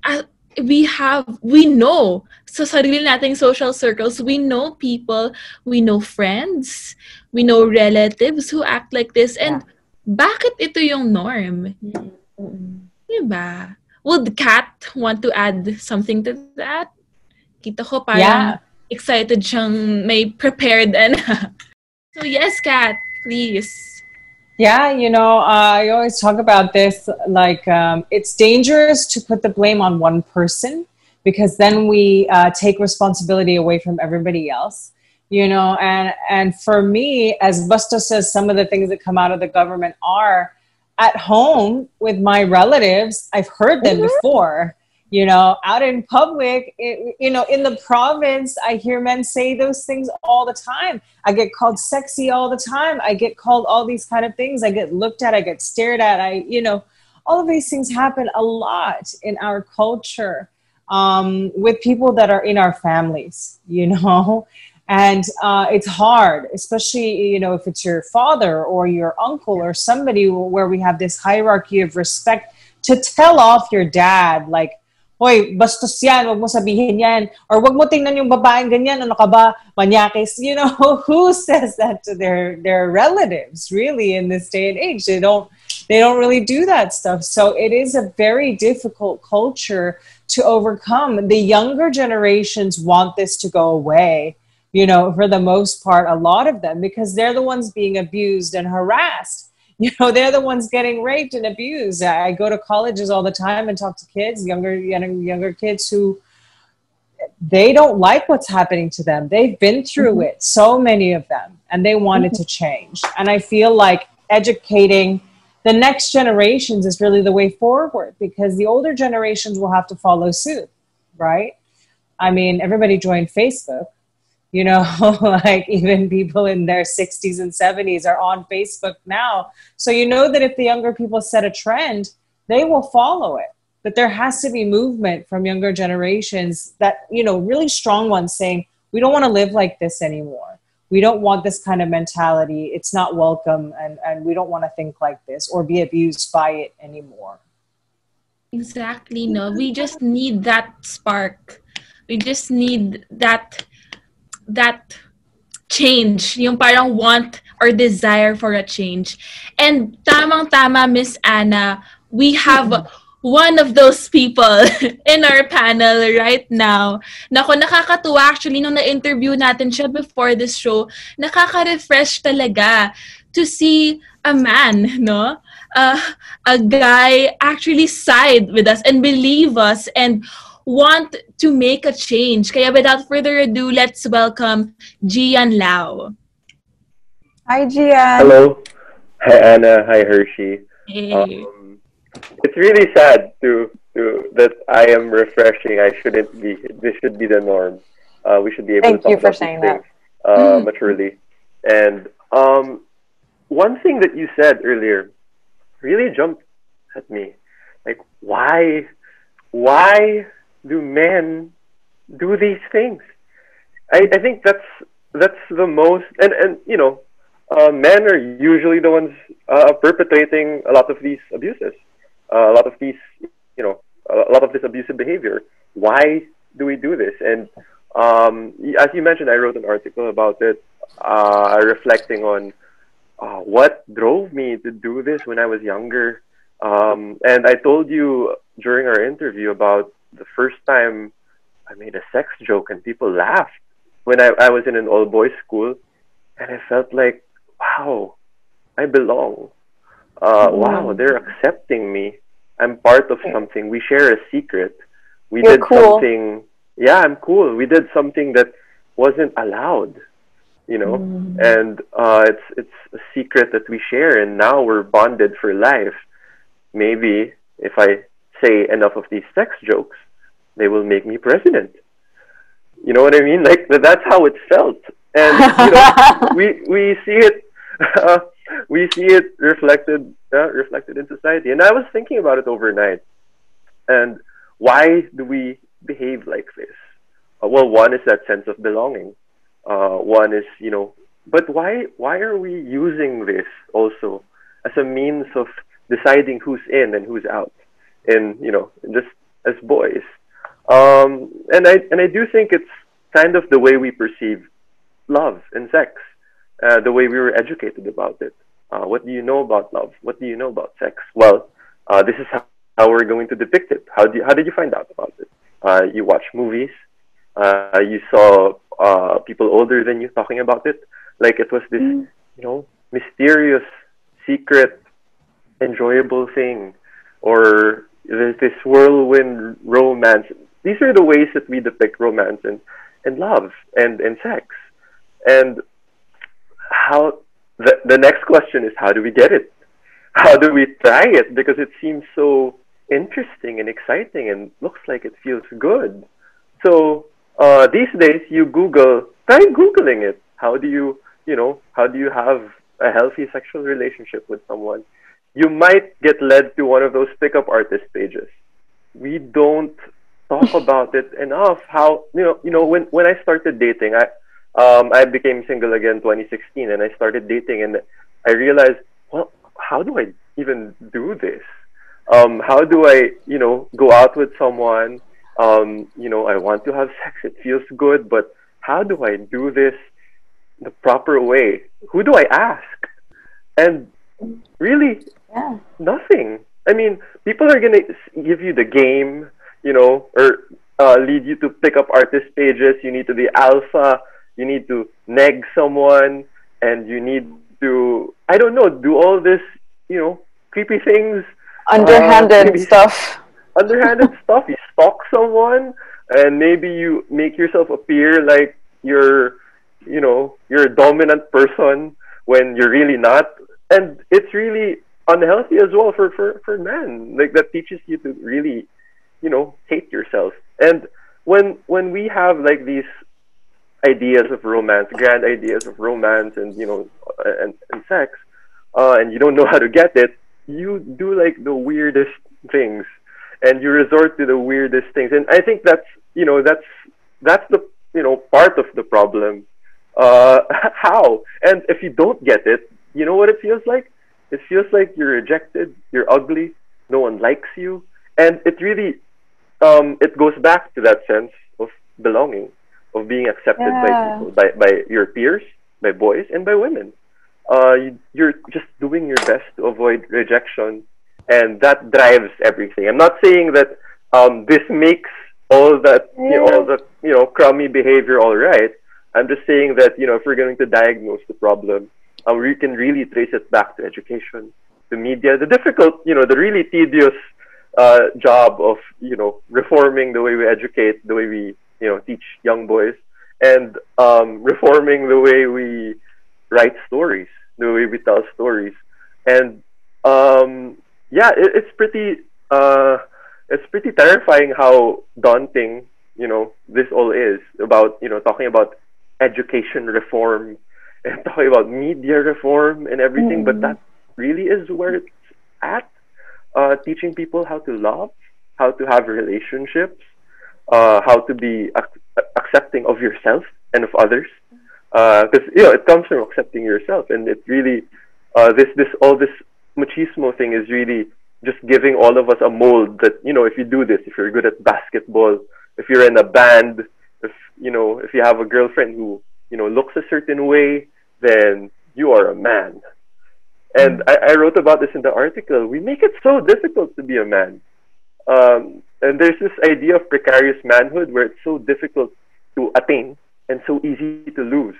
Uh, we have, we know, sa sarili nating social circles, we know people, we know friends, we know relatives who act like this, and yeah. bakit ito yung norm? Mm-hmm. Diba? Would Kat want to add something to that? Kita ko parang yeah. excited siyang may prepared and [LAUGHS] so yes, Kat, please.
Yeah, you know, uh, I always talk about this like um, it's dangerous to put the blame on one person because then we uh, take responsibility away from everybody else. You know, and and for me, as Busta says, some of the things that come out of the government are at home with my relatives. I've heard them mm-hmm. before you know out in public it, you know in the province i hear men say those things all the time. I get called sexy all the time. I get called all these kind of things. I get looked at i get stared at. I you know all of these things happen a lot in our culture um, with people that are in our families you know? [LAUGHS] And uh, it's hard especially you know if it's your father or your uncle or somebody where we have this hierarchy of respect to tell off your dad like hoy, bastos yan, wag mo sabihin yan. Or wag mo tingnan yung babaeng ganyan, ano ka ba, manyakis. You know, [LAUGHS] who says that to their, their relatives, really, in this day and age? They don't, they don't really do that stuff. So it is a very difficult culture to overcome. The younger generations want this to go away, you know, for the most part, a lot of them, because they're the ones being abused and harassed [LAUGHS] you know they're the ones getting raped and abused. I go to colleges all the time and talk to kids younger younger kids who they don't like what's happening to them. They've been through mm-hmm. it so many of them and they wanted mm-hmm. to change. And i feel like educating the next generations is really the way forward because the older generations will have to follow suit right? I mean everybody joined facebook you know [LAUGHS] like even people in their 60s and 70s are on facebook now. So you know that if the younger people set a trend they will follow it. But there has to be movement from younger generations that you know really strong ones saying we don't want to live like this anymore. We don't want this kind of mentality. It's not welcome and, and we don't want to think like this or be abused by it anymore.
Exactly no. We just need that spark. We just need that that change, yung parang want or desire for a change. And tamang-tama, Miss Ana, we have one of those people [LAUGHS] in our panel right now. Nako, nakakatuwa actually nung na-interview natin siya before this show, nakaka-refresh talaga to see a man, no? Uh, a guy actually side with us and believe us and want to make a change. Kaya without further ado, let's welcome Gian Lau.
Hi, Gian.
Hello. Hi, Ana. Hi, Hershey.
Hey. Um,
it's really sad to to that I am refreshing. I shouldn't be. This should be the norm. Uh, we should be able
Thank
to
talk you for saying
that. uh, mm. maturely. And um, one thing that you said earlier really jumped at me. Like, why, why do men do these things? I, I think that's that's the most and and you know uh, men are usually the ones uh, perpetrating a lot of these abuses, uh, a lot of these you know a lot of this abusive behavior. Why do we do this? And um, as you mentioned, I wrote an article about it, uh, reflecting on uh, what drove me to do this when I was younger. Um, and I told you during our interview about the first time I made a sex joke and people laughed when I, I was in an all boys school and I felt like, wow, I belong. uh, mm. wow, they're accepting me. I'm part of something. We share a secret. We You're did cool. something. Yeah, I'm cool. We did something that wasn't allowed, you know, mm. and uh, it's it's a secret that we share, and now we're bonded for life. Maybe if I say enough of these sex jokes, they will make me president. You know what I mean? Like that's how it felt, and you know, [LAUGHS] we we see it. Uh, [LAUGHS] we see it reflected uh, reflected in society. And I was thinking about it overnight. And why do we behave like this? Uh, well, one is that sense of belonging. Uh, one is, you know, but why why are we using this also as a means of deciding who's in and who's out, in you know, just as boys? Um, and I and I do think it's kind of the way we perceive love and sex, uh, the way we were educated about it. Uh, what do you know about love? What do you know about sex? Well, uh, this is how, how, we're going to depict it. How, do you, how did you find out about it? Uh, you watch movies. Uh, you saw uh, people older than you talking about it. Like it was this, mm. you know, mysterious, secret, enjoyable thing. Or there's this whirlwind romance. These are the ways that we depict romance and, and love and, and sex. And how the, the next question is how do we get it? How do we try it? Because it seems so interesting and exciting and looks like it feels good. So uh, these days, you Google, try Googling it. How do you, you know, how do you have a healthy sexual relationship with someone? You might get led to one of those pickup artist pages. We don't talk [LAUGHS] about it enough. How you know, you know, when when I started dating, I um, I became single again 2016 and I started dating and I realized, well, how do I even do this? Um, how do I, you know, go out with someone? Um, you know, I want to have sex. It feels good, but how do I do this the proper way? Who do I ask? And really, yeah. nothing. I mean, people are gonna give you the game, you know, or uh, lead you to pick up artist pages. You need to be alpha you need to neg someone and you need to I don't know do all this you know creepy things
underhanded uh, stuff [LAUGHS]
underhanded stuff you stalk someone and maybe you make yourself appear like you're you know you're a dominant person when you're really not and it's really unhealthy as well for for for men like that teaches you to really you know hate yourself and when when we have like these ideas of romance, grand ideas of romance and you know and, and sex, uh, and you don't know how to get it, you do like the weirdest things, and you resort to the weirdest things. And I think that's you know that's that's the you know part of the problem. Uh, [LAUGHS] how? And if you don't get it, you know what it feels like? It feels like you're rejected, you're ugly, no one likes you, and it really um, it goes back to that sense of belonging of being accepted yeah. by people, by, by your peers, by boys, and by women. Uh, you, you're just doing your best to avoid rejection, and that drives everything. I'm not saying that um, this makes all that you know, all that you know crummy behavior all right. I'm just saying that you know if we're going to diagnose the problem, we can really trace it back to education, to media, the difficult, you know, the really tedious uh, job of you know reforming the way we educate, the way we you know teach young boys and um, reforming the way we write stories, the way we tell stories, and um, yeah, it, it's pretty uh, it's pretty terrifying how daunting you know this all is about you know talking about education reform [LAUGHS] talking about media reform and everything, mm. but that really is where it's at. Uh, teaching people how to love, how to have relationships, uh, how to be ac- accepting of yourself and of others because uh, you know it comes from accepting yourself and it really uh, this this all this machismo thing is really just giving all of us a mold that you know if you do this if you're good at basketball if you're in a band if you know if you have a girlfriend who you know looks a certain way then you are a man and I, I wrote about this in the article we make it so difficult to be a man um, and there's this idea of precarious manhood where it's so difficult to attain and so easy to lose.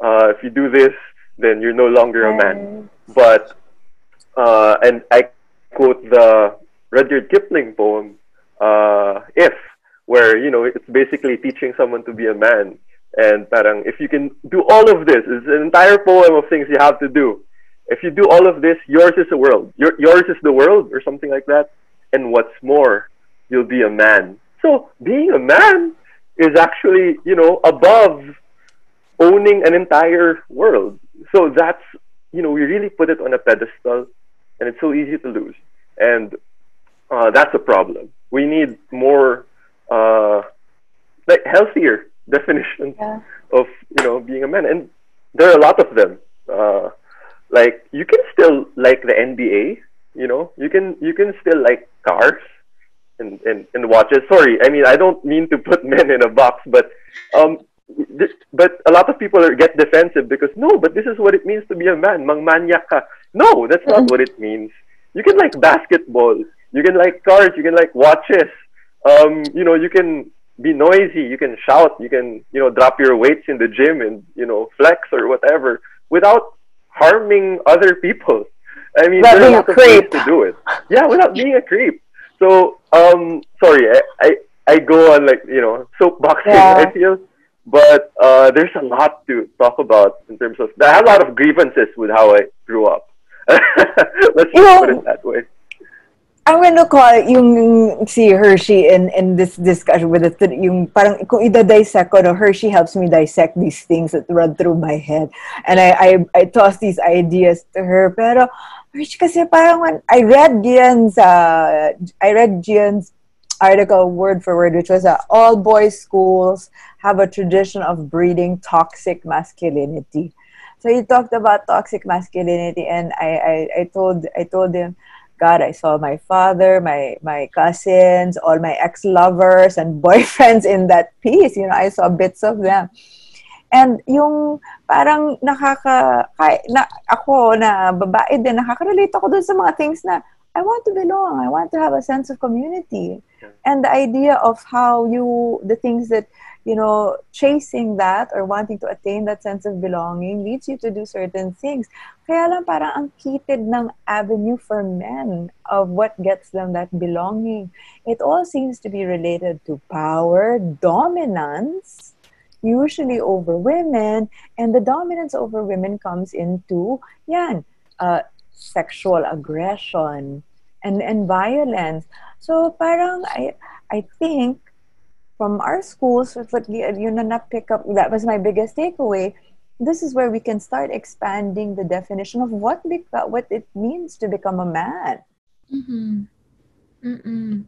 Uh, if you do this, then you're no longer a man. But uh, and I quote the Rudyard Kipling poem, uh, "If," where you know it's basically teaching someone to be a man. And parang if you can do all of this, it's an entire poem of things you have to do. If you do all of this, yours is the world. Your, yours is the world, or something like that. And what's more, you'll be a man. So being a man is actually, you know, above owning an entire world. So that's, you know, we really put it on a pedestal, and it's so easy to lose. And uh, that's a problem. We need more, uh, like healthier definitions yeah. of you know being a man, and there are a lot of them. Uh, like you can still like the NBA, you know, you can you can still like cars and, and, and watches. Sorry, I mean I don't mean to put [LAUGHS] men in a box, but um, this, but a lot of people are, get defensive because no, but this is what it means to be a man. Mang manyak ka. No, that's not what it means. You can like basketball. You can like cars. You can like watches. Um, you know, you can be noisy. You can shout. You can, you know, drop your weights in the gym and, you know, flex or whatever without harming other people. I mean, without there's lots of ways to do it. Yeah, without being a creep. So, um, sorry, I, I, I go on like, you know, soapboxing, yeah. I feel. But uh, there's a lot to talk about in terms of, I have a lot of grievances with how I grew up. [LAUGHS] Let's you know, put it that way.
I'm to call yung si Hershey in in this discussion with the yung parang kung ida-dissect ko no Hershey helps me dissect these things that run through my head. And I I, I toss these ideas to her. Pero Hershey kasi parang when I read Gian's uh, I read Gian's article word for word which was that all boys schools have a tradition of breeding toxic masculinity. So he talked about toxic masculinity and I I, I told I told him God, I saw my father, my my cousins, all my ex-lovers and [LAUGHS] boyfriends in that piece. You know, I saw bits of them. And yung parang nakaka, na, ako na babae din, nakaka-relate ako dun sa mga things na I want to belong. I want to have a sense of community. And the idea of how you, the things that you know, chasing that or wanting to attain that sense of belonging leads you to do certain things. Kaya lang parang ang kitid ng avenue for men of what gets them that belonging. It all seems to be related to power, dominance, usually over women, and the dominance over women comes into, yan, uh, sexual aggression and, and violence. So parang I, I think from our schools, what you know, not pick up. That was my biggest takeaway. This is where we can start expanding the definition of what beca- what it means to become a man. Mm-hmm. Mm-mm.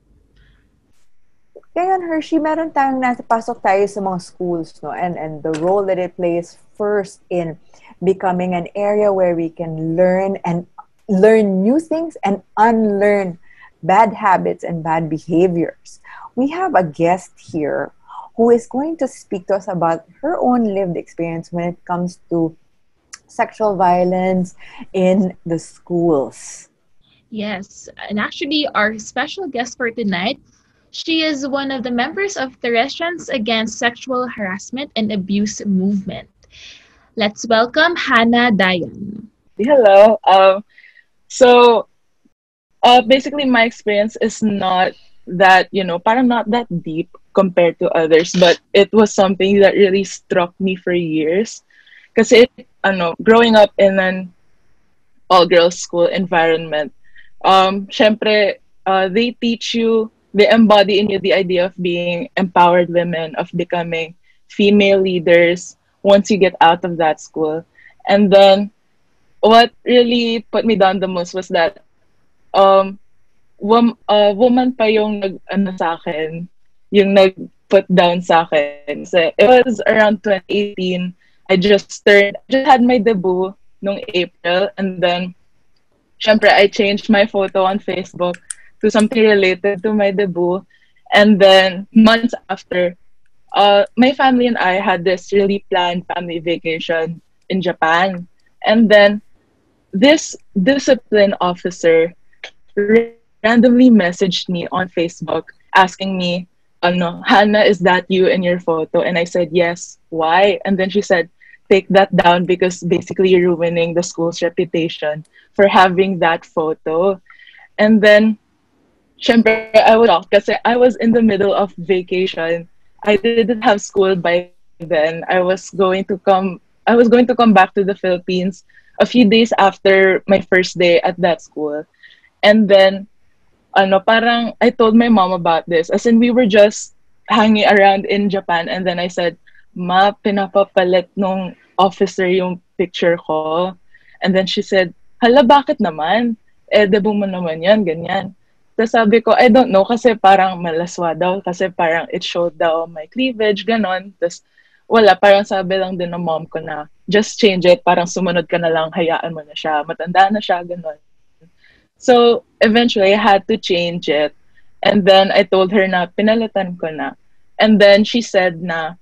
Hershey, meron tayong pasok tayo sa mga schools, no? And, and the role that it plays first in becoming an area where we can learn and learn new things and unlearn bad habits and bad behaviors we have a guest here who is going to speak to us about her own lived experience when it comes to sexual violence in the schools.
Yes, and actually, our special guest for tonight, she is one of the members of Teresians Against Sexual Harassment and Abuse movement. Let's welcome Hannah Dayan.
Hello. Um, so, uh, basically, my experience is not that you know parang not that deep compared to others but it was something that really struck me for years. Because it ano growing up in an all girls school environment um syempre uh, they teach you they embody in you the idea of being empowered women of becoming female leaders once you get out of that school. And then what really put me down the most was that um wom, uh, woman pa yung nag, ano sa akin, yung nag-put down sa akin. So, it was around 2018. I just turned, I just had my debut nung April. And then, syempre, I changed my photo on Facebook to something related to my debut. And then, months after, uh, my family and I had this really planned family vacation in Japan. And then, this discipline officer randomly messaged me on Facebook asking me, ano, Hannah, is that you in your photo? And I said, yes. Why? And then she said, take that down because basically you're ruining the school's reputation for having that photo. And then, syempre, I was I was in the middle of vacation. I didn't have school by then. I was going to come I was going to come back to the Philippines a few days after my first day at that school. And then ano parang I told my mom about this. As in we were just hanging around in Japan and then I said, "Ma, pinapapalit nung officer yung picture ko." And then she said, "Hala, bakit naman? Eh, debo mo naman yan, ganyan." Tapos sabi ko, I don't know, kasi parang malaswa daw, kasi parang it showed daw my cleavage, ganon. Tapos wala, parang sabi lang din ng mom ko na, just change it, parang sumunod ka na lang, hayaan mo na siya, matanda na siya, ganon. So, eventually, I had to change it. And then, I told her na, pinalitan ko na. And then, she said na,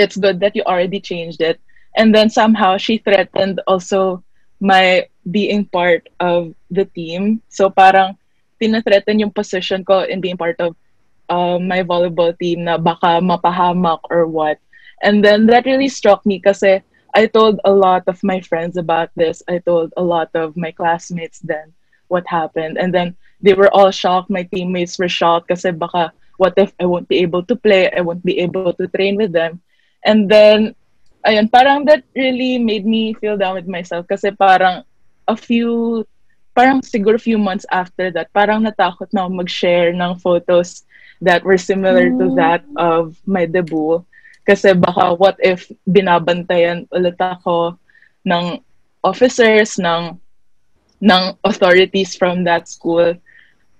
it's good that you already changed it. And then, somehow, she threatened also my being part of the team. So, parang, tinathreaten yung position ko in being part of uh, my volleyball team na baka mapahamak or what. And then, that really struck me kasi I told a lot of my friends about this. I told a lot of my classmates then what happened. And then they were all shocked. My teammates were shocked kasi baka what if I won't be able to play? I won't be able to train with them. And then, ayun, parang that really made me feel down with myself kasi parang a few, parang siguro few months after that, parang natakot na mag-share ng photos that were similar mm. to that of my debut. Kasi baka what if binabantayan ulit ako ng officers, ng ng authorities from that school.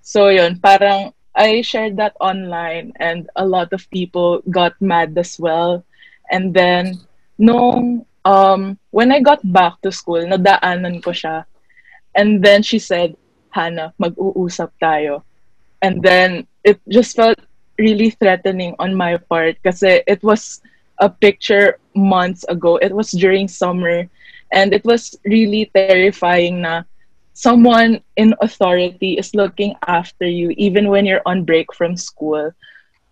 So yun, parang I shared that online and a lot of people got mad as well. And then nung um when I got back to school, nadaanan ko siya. And then she said, "Hana, mag-uusap tayo." And then it just felt really threatening on my part kasi it was a picture months ago. It was during summer and it was really terrifying na someone in authority is looking after you even when you're on break from school.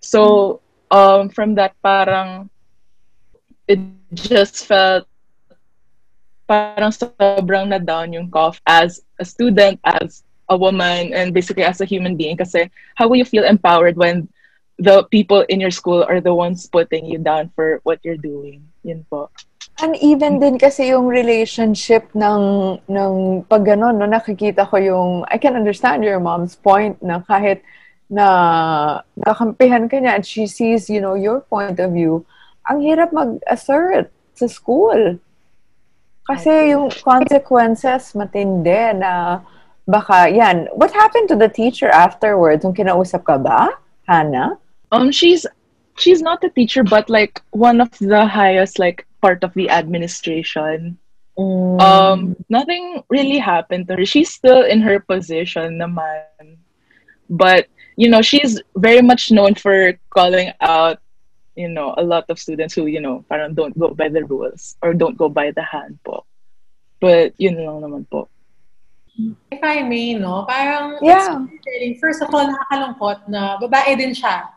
So um, from that parang it just felt parang sobrang na down yung cough as a student, as a woman, and basically as a human being. Kasi how will you feel empowered when the people in your school are the ones putting you down for what you're doing? Yun po.
And even din kasi yung relationship ng, ng pag ganon, no, nakikita ko yung, I can understand your mom's point na kahit na nakampihan ka niya and she sees, you know, your point of view, ang hirap mag-assert sa school. Kasi yung consequences matindi na baka, yan. What happened to the teacher afterwards? Yung kinausap ka ba, Hannah?
Um, she's she's not a teacher, but like one of the highest like part of the administration. Mm. Um, nothing really happened to her. She's still in her position naman. But, you know, she's very much known for calling out, you know, a lot of students who, you know, parang don't go by the rules or don't go by the handbook. But, yun lang naman po.
If I may, no, parang
yeah.
it's first of all, nakakalungkot na babae din siya.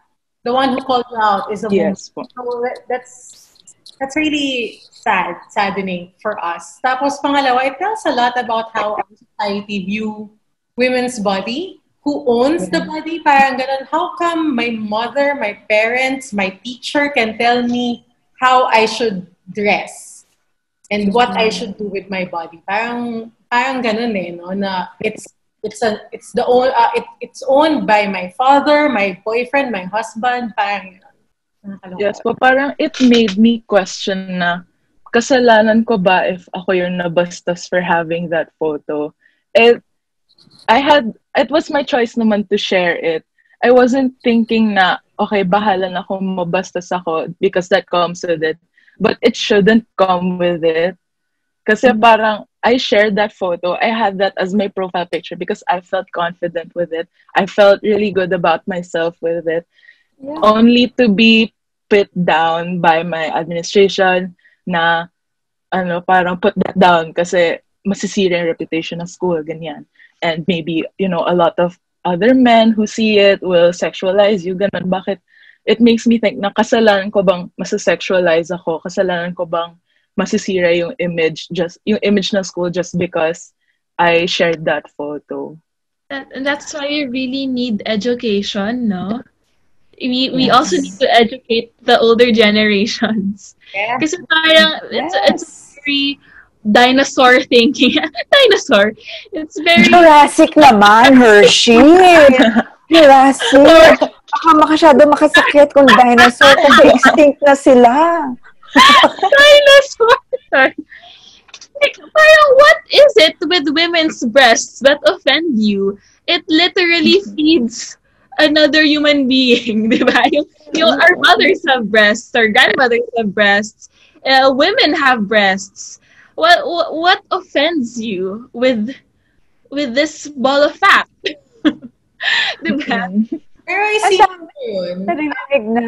The one who called you out is a
yes,
woman. So that's that's really sad, saddening for us. Tapos pangalawa, it tells a lot about how our society view women's body. Who owns the body? Parang ganun. How come my mother, my parents, my teacher can tell me how I should dress and what I should do with my body? Parang parang ganun eh, no? Na it's it's a it's the own uh, it, it's owned by my father, my boyfriend, my husband, parang
Yes po, parang it made me question na kasalanan ko ba if ako yung nabastos for having that photo. It, I had, it was my choice naman to share it. I wasn't thinking na, okay, bahala na kung mabastos ako because that comes with it. But it shouldn't come with it. Kasi mm-hmm. parang, I shared that photo. I had that as my profile picture because I felt confident with it. I felt really good about myself with it yeah. only to be put down by my administration na ano parang put that down kasi masisira yung reputation ng school ganyan and maybe you know a lot of other men who see it will sexualize you ganun bakit it makes me think na kasalanan ko bang masasexualize ako kasalanan ko bang masisira yung image just yung image ng school just because I shared that photo.
That, and that's why you really need education, no? We, we yes. also need to educate the older generations. Because yeah. parang, it's, yes. it's very dinosaur thinking. [LAUGHS] dinosaur. It's very...
Jurassic naman, Hershey. [LAUGHS] Jurassic. Baka makasyado makasakit kung dinosaur kasi extinct na sila.
Dinosaur. [LAUGHS] Like, parang what is it with women's breasts that offend you? It literally feeds another human being, [LAUGHS] di ba? Yung, yung our mothers have breasts, our grandmothers have breasts, uh, women have breasts. What, what what offends you with with this ball of fat? [LAUGHS] di ba?
Pero isipin nyo yun.
Narinig na,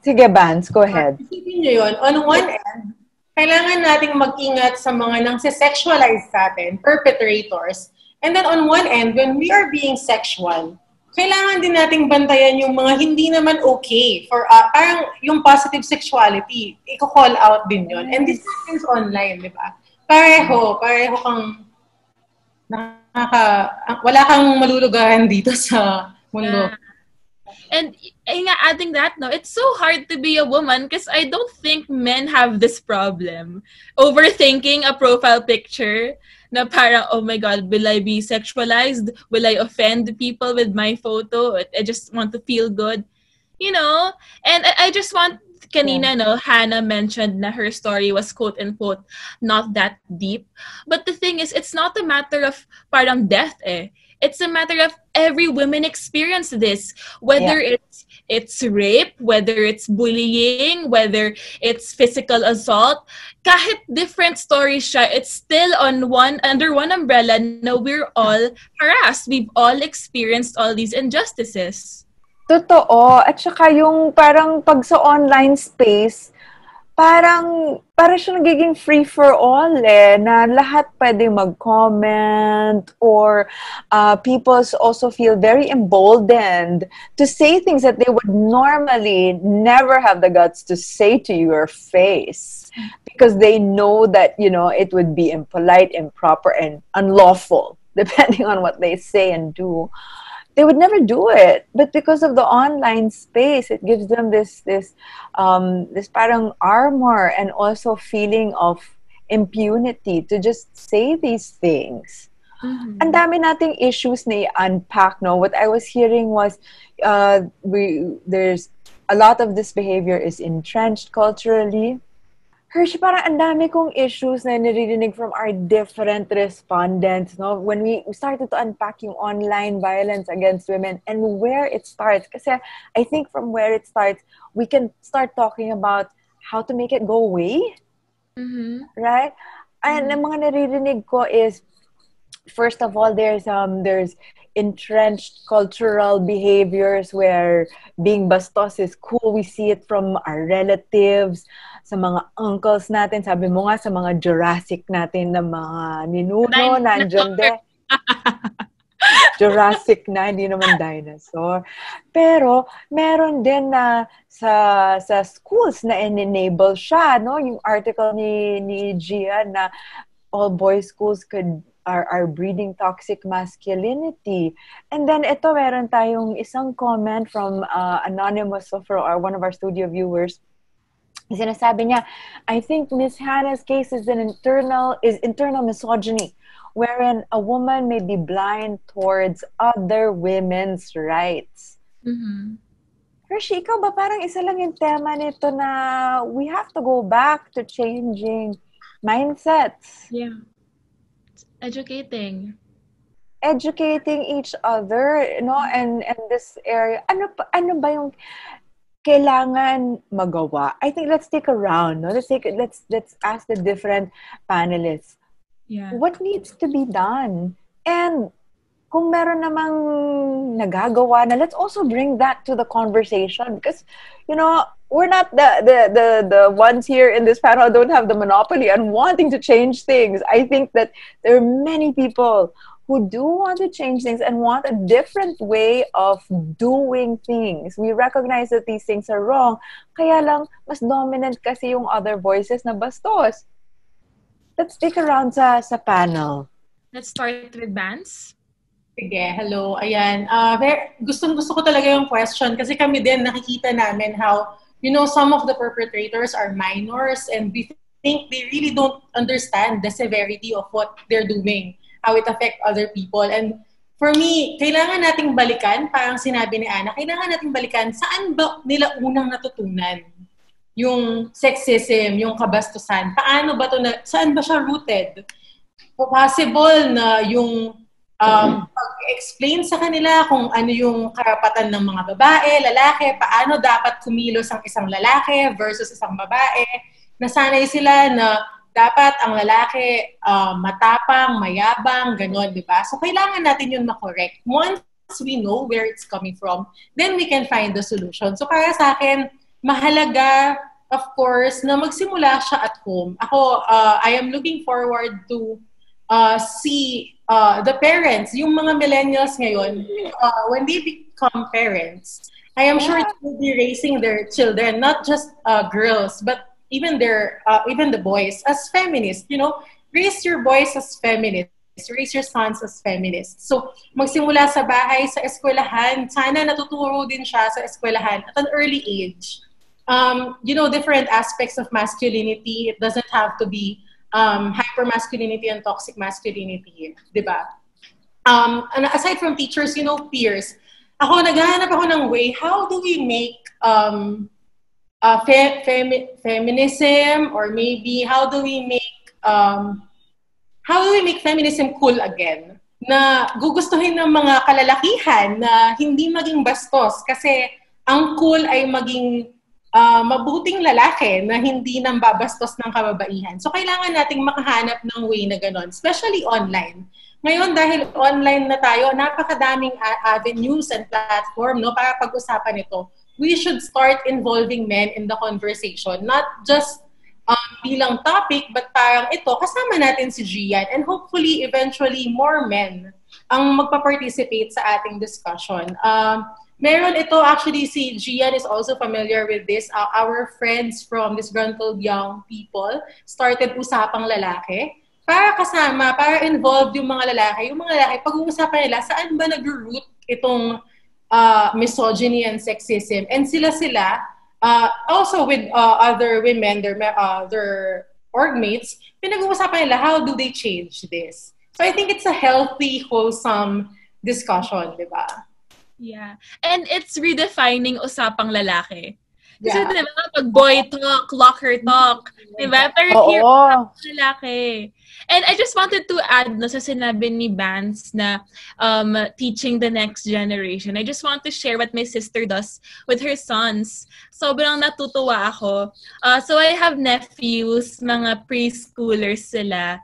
sige Vance, go ahead.
Isipin nyo yun, on one end, kailangan nating mag-ingat sa mga nang sexualize sa atin, perpetrators. And then on one end, when we are being sexual, kailangan din nating bantayan yung mga hindi naman okay for, uh, parang yung positive sexuality, i-call out din yon And this happens online, di ba? Pareho, pareho kang nakaka, wala kang malulugaran dito sa mundo. Yeah.
And nga, adding that, no, it's so hard to be a woman because I don't think men have this problem. Overthinking a profile picture na parang, oh my God, will I be sexualized? Will I offend people with my photo? I just want to feel good. You know? And I, just want kanina, yeah. no, Hannah mentioned na her story was quote unquote not that deep. But the thing is, it's not a matter of parang death eh. It's a matter of every woman experience this, whether yeah. it's it's rape, whether it's bullying, whether it's physical assault. Kahit different stories siya, it's still on one under one umbrella. No, we're all harassed. We've all experienced all these injustices.
Totoo. At saka yung parang pag sa online space, parang, para siya nagiging free for all eh, na lahat pwede mag-comment or uh, people also feel very emboldened to say things that they would normally never have the guts to say to your face because they know that, you know, it would be impolite, improper, and unlawful [LAUGHS] depending on what they say and do they would never do it. But because of the online space it gives them this this um, this parang armor and also feeling of impunity to just say these things. Mm-hmm. and dami nating issues na unpack no? What i was hearing was uh, we there's a lot of this behavior is entrenched culturally Hershey, parang ang dami kong issues na naririnig from our different respondents, no? When we started to unpack yung online violence against women and where it starts. Kasi I think from where it starts, we can start talking about how to make it go away. Mm-hmm. Right? And mm-hmm. ang mga naririnig ko is, first of all, there's um there's entrenched cultural behaviors where being bastos is cool. We see it from our relatives sa mga uncles natin, sabi mo nga sa mga Jurassic natin na mga ninuno, nandiyan din. [LAUGHS] Jurassic na, hindi naman dinosaur. Pero, meron din na sa sa schools na enable siya, no? Yung article ni, ni Gia na all boys schools could are, are breeding toxic masculinity. And then ito, meron tayong isang comment from uh, anonymous for our, one of our studio viewers Sinasabi niya, I think Miss Hannah's case is an internal is internal misogyny wherein a woman may be blind towards other women's rights. Mm-hmm. Hershey, ikaw ba parang isa lang yung tema nito na we have to go back to changing mindsets.
Yeah. Educating.
Educating each other, you know, and and this area. Ano ano ba yung kailangan magawa. I think let's take a round. No? Let's take let's let's ask the different panelists.
Yeah.
What needs to be done? And kung meron namang nagagawa na, let's also bring that to the conversation because, you know, we're not the, the, the, the ones here in this panel don't have the monopoly on wanting to change things. I think that there are many people who do want to change things and want a different way of doing things. We recognize that these things are wrong. Kaya lang, mas dominant kasi yung other voices na bastos. let's take around round sa, sa panel.
Let's start with Bans.
Sige, hello. Ayan. Uh, very, gustong gusto ko talaga yung question kasi kami din nakikita namin how, you know, some of the perpetrators are minors and we think they really don't understand the severity of what they're doing, how it affect other people. And for me, kailangan nating balikan, parang sinabi ni Ana, kailangan nating balikan saan ba nila unang natutunan yung sexism, yung kabastusan. Paano ba to na, saan ba siya rooted? Possible na yung um, pag-explain sa kanila kung ano yung karapatan ng mga babae, lalaki, paano dapat kumilos ang isang lalaki versus isang babae. Nasanay sila na dapat ang lalaki uh, matapang, mayabang, ganon, di ba? So, kailangan natin yun makorek. Once we know where it's coming from, then we can find the solution. So, para sa akin, mahalaga, of course, na magsimula siya at home. Ako, uh, I am looking forward to uh, see uh, the parents, yung mga millennials ngayon, uh, when they become parents, I am sure they will be raising their children, not just uh, girls, but even their, uh, even the boys, as feminists. You know, raise your boys as feminists. Raise your sons as feminists. So, magsimula sa bahay, sa eskwelahan, sana natuturo din siya sa eskwelahan at an early age. Um, you know, different aspects of masculinity. It doesn't have to be um, hypermasculinity and toxic masculinity, di ba? Um, and aside from teachers, you know, peers, ako, naghahanap ako ng way, how do we make um, uh, fe- femi- feminism or maybe how do we make um, how do we make feminism cool again? Na gugustuhin ng mga kalalakihan na hindi maging bastos kasi ang cool ay maging uh, mabuting lalaki na hindi nang babastos ng kababaihan. So, kailangan nating makahanap ng way na ganon, especially online. Ngayon, dahil online na tayo, napakadaming avenues and platform no, para pag-usapan ito. We should start involving men in the conversation, not just um, bilang topic, but parang ito, kasama natin si Gian, and hopefully, eventually, more men ang magpa-participate sa ating discussion. Um, Meron ito, actually, si Gian is also familiar with this. Uh, our friends from Disgruntled Young People started Usapang Lalaki para kasama, para involved yung mga lalaki. Yung mga lalaki, pag-uusapan nila, saan ba nag-root itong uh, misogyny and sexism? And sila-sila, uh, also with uh, other women, their, uh, their org mates, pinag-uusapan nila, how do they change this? So I think it's a healthy, wholesome discussion, di ba?
Yeah. And it's redefining usapang lalaki. Kasi yeah. diba, pag boy talk, locker talk, diba? Pero Oo. here, lalaki. And I just wanted to add no, sa sinabi ni Vance na um, teaching the next generation. I just want to share what my sister does with her sons. Sobrang natutuwa ako. Uh, so I have nephews, mga preschoolers sila.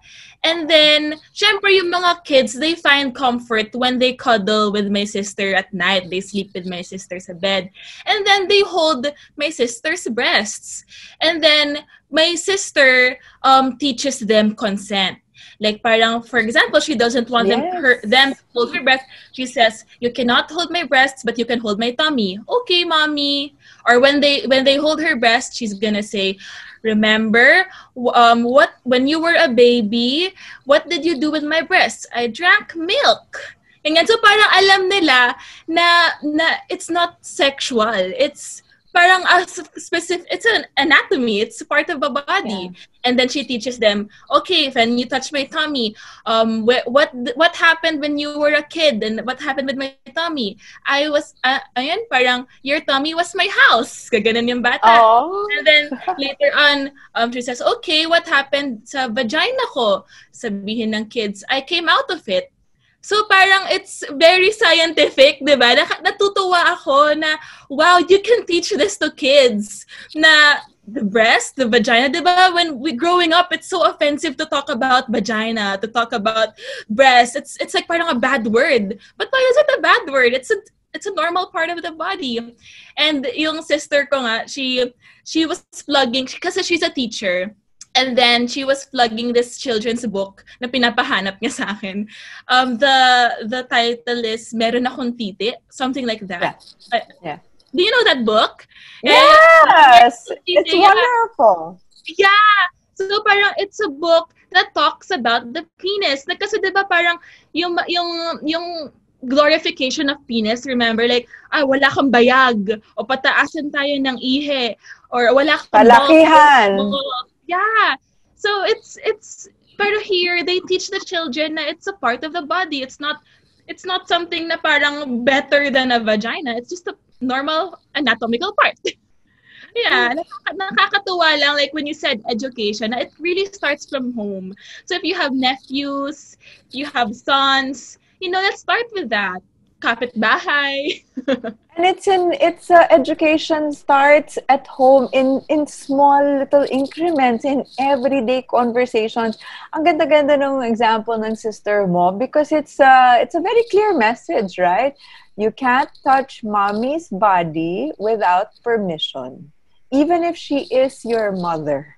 And then, syempre yung mga kids, they find comfort when they cuddle with my sister at night. They sleep with my sister sa bed. And then they hold my sister's breasts. And then my sister um, teaches them consent. Like parang, for example, she doesn't want yes. them her, them to hold her breast. She says, "You cannot hold my breasts, but you can hold my tummy." Okay, mommy. Or when they when they hold her breast, she's gonna say, Remember, um, what when you were a baby, what did you do with my breasts? I drank milk. Ganyan. So parang alam nila na, na it's not sexual. It's parang a specific it's an anatomy it's part of a body. Yeah. and then she teaches them okay when you touch my tummy um wh- what what happened when you were a kid and what happened with my tummy? I was uh, ayan parang your tummy was my house. [LAUGHS] Kaganan yung bata. Oh. and then later on um she says okay what happened sa vagina ko? Sabihin ng kids i came out of it So parang it's very scientific, 'di ba? Natutuwa ako na wow, you can teach this to kids na the breast, the vagina, 'di ba? When we growing up, it's so offensive to talk about vagina, to talk about breast. It's it's like parang a bad word. But why is it a bad word? It's a it's a normal part of the body. And yung sister ko nga, she she was plugging kasi she's a teacher. And then she was plugging this children's book na pinapahanap niya sa akin. Um, the the title is Meron akong titi, something like that.
Yeah. Uh, yeah.
Do you know that book?
Yes! [LAUGHS] it's wonderful.
Yeah. So parang it's a book that talks about the penis. Na kasi 'di ba parang yung yung yung glorification of penis, remember like ah wala kang bayag o pataasan tayo ng ihe or wala kang
palakihan.
Yeah. So it's it's pero here they teach the children na it's a part of the body. It's not it's not something na parang better than a vagina. It's just a normal anatomical part. [LAUGHS] yeah, mm. nakakatuwa lang like when you said education, it really starts from home. So if you have nephews, if you have sons, you know, let's start with that. Kapitbahay. [LAUGHS]
and it's in it's uh, education starts at home in in small little increments in everyday conversations. Ang ganda-ganda ng example ng sister mo because it's uh, it's a very clear message, right? You can't touch mommy's body without permission, even if she is your mother.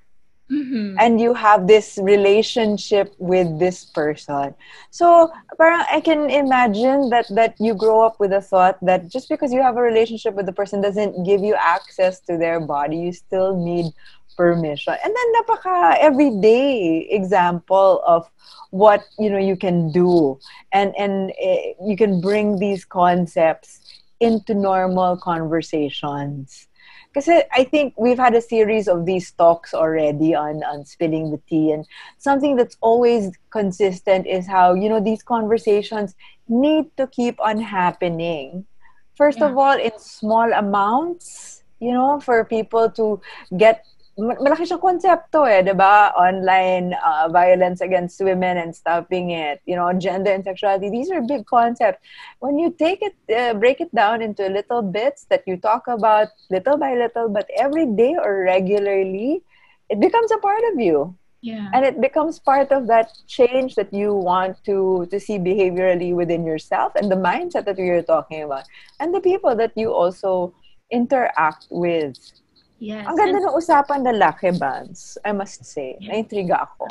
Mm-hmm. And you have this relationship with this person. So, parang I can imagine that that you grow up with a thought that just because you have a relationship with the person doesn't give you access to their body, you still need permission. And then napaka everyday example of what you know you can do and and uh, you can bring these concepts into normal conversations because I think we've had a series of these talks already on on spilling the tea and something that's always consistent is how you know these conversations need to keep on happening first yeah. of all in small amounts you know for people to get malaki siyang konsepto eh, di ba? Online uh, violence against women and stopping it, you know, gender and sexuality. These are big concepts. When you take it, uh, break it down into little bits that you talk about little by little, but every day or regularly, it becomes a part of you.
Yeah.
And it becomes part of that change that you want to to see behaviorally within yourself and the mindset that we are talking about and the people that you also interact with.
Yes.
Ang ganda ng usapan lalaki, Bans. I must say. Naintriga ako.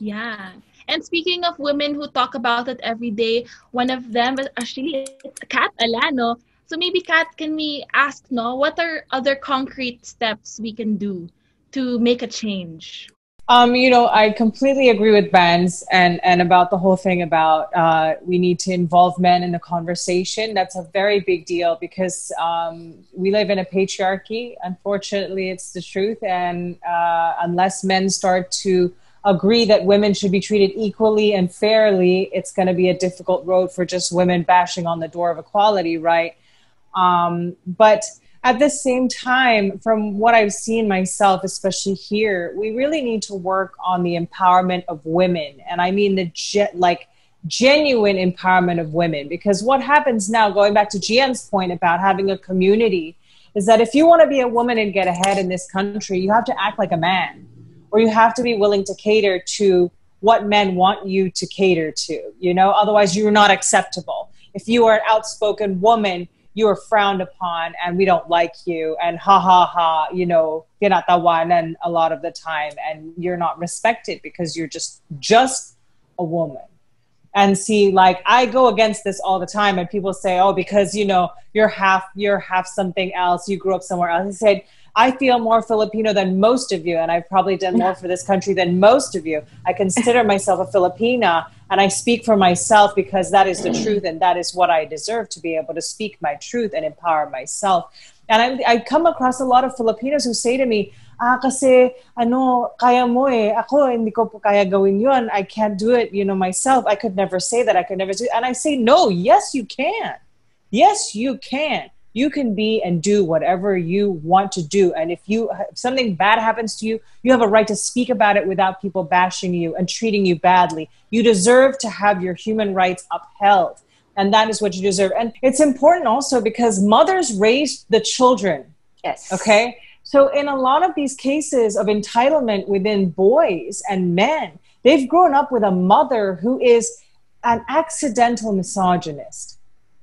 Yeah. And speaking of women who talk about it every day, one of them is actually Kat Alano. So maybe Kat, can we ask, no, what are other concrete steps we can do to make a change?
Um, you know, I completely agree with Bans and and about the whole thing about uh, we need to involve men in the conversation. That's a very big deal because um, we live in a patriarchy. Unfortunately, it's the truth, and uh, unless men start to agree that women should be treated equally and fairly, it's going to be a difficult road for just women bashing on the door of equality, right? Um, but at the same time, from what I've seen myself, especially here, we really need to work on the empowerment of women. And I mean the ge- like genuine empowerment of women. Because what happens now, going back to Gian's point about having a community, is that if you want to be a woman and get ahead in this country, you have to act like a man, or you have to be willing to cater to what men want you to cater to. You know, otherwise you're not acceptable. If you are an outspoken woman, you are frowned upon and we don't like you and ha ha ha you know you're not the one and a lot of the time. And you're not respected because you're just just a woman. And see like i go against this all the time and people say oh because you know you're half you're half something else. You grew up somewhere else. I said I feel more Filipino than most of you, and I've probably done more for this country than most of you. I consider myself a Filipina, and I speak for myself because that is the truth, and that is what I deserve to be able to speak my truth and empower myself. And I, I come across a lot of Filipinos who say to me, ah, kasi, ano, kaya mo eh. Ako, hindi ko po kaya gawin yun. I can't do it, you know, myself. I could never say that. I could never do it. And I say, no, yes, you can. Yes, you can you can be and do whatever you want to do. And if you if something bad happens to you you have a right to speak about it without people bashing you and treating you badly. You deserve to have your human rights upheld. And that is what you deserve. And it's important also because mothers raise the children.
Yes.
Okay? So in a lot of these cases of entitlement within boys and men they've grown up with a mother who is an accidental misogynist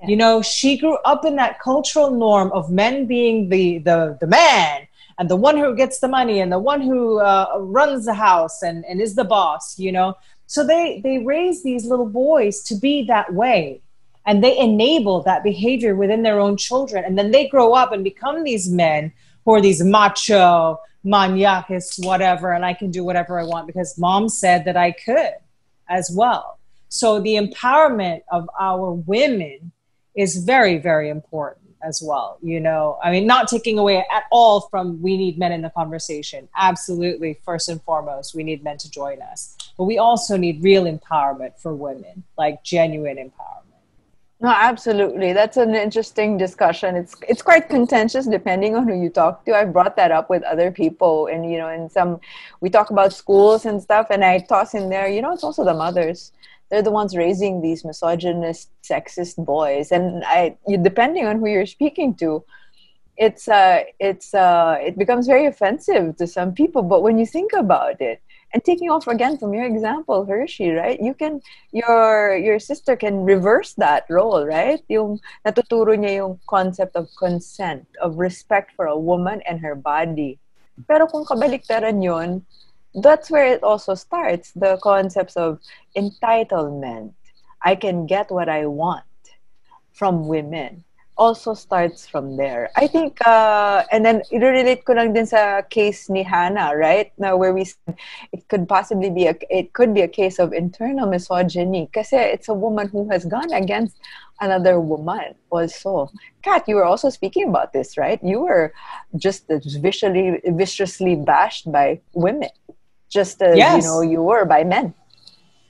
you know, she grew up in that cultural norm of men being the the the man and the one who gets the money and the one who uh, runs the house and, and is the boss. You know, so they they raise these little boys to be that way, and they enable that behavior within their own children, and then they grow up and become these men who are these macho, manyak, is whatever, and I can do whatever I want because mom said that I could as well. So the empowerment of our women is very, very important as well. You know, I mean, not taking away at all from we need men in the conversation. Absolutely, first and foremost, we need men to join us. But we also need real empowerment for women, like genuine empowerment.
No, absolutely. That's an interesting discussion. It's it's quite contentious depending on who you talk to. I brought that up with other people, and you know, in some, we talk about schools and stuff, and I toss in there, you know, it's also the mothers they're the ones raising these misogynist, sexist boys, and I, you, depending on who you're speaking to, it's uh, it's uh, it becomes very offensive to some people. But when you think about it, and taking off again from your example, Hershey, right? You can your your sister can reverse that role, right? Yung natuturo niya yung concept of consent, of respect for a woman and her body. Pero kung kabaliktaran yun, that's where it also starts the concepts of entitlement. I can get what i want from women. Also starts from there. I think uh, and then relate ko lang din sa case ni Hannah right? Now where we it could possibly be a it could be a case of internal misogyny because it's a woman who has gone against another woman also. Kat you were also speaking about this right? You were just viciously viciously bashed by women just as yes. you know you were by men.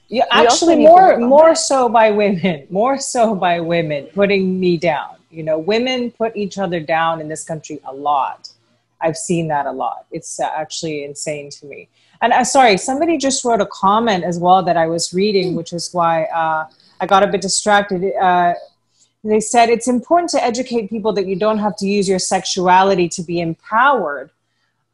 Yeah, we actually more more that. so by women, [LAUGHS] more so by women putting me down. You know, women put each other down in this country a lot. I've seen that a lot. It's uh, actually insane to me. And uh, sorry, somebody just wrote a comment as well that I was reading, hmm. which is why uh, I got a bit distracted. Uh, they said it's important to educate people that you don't have to use your sexuality to be empowered.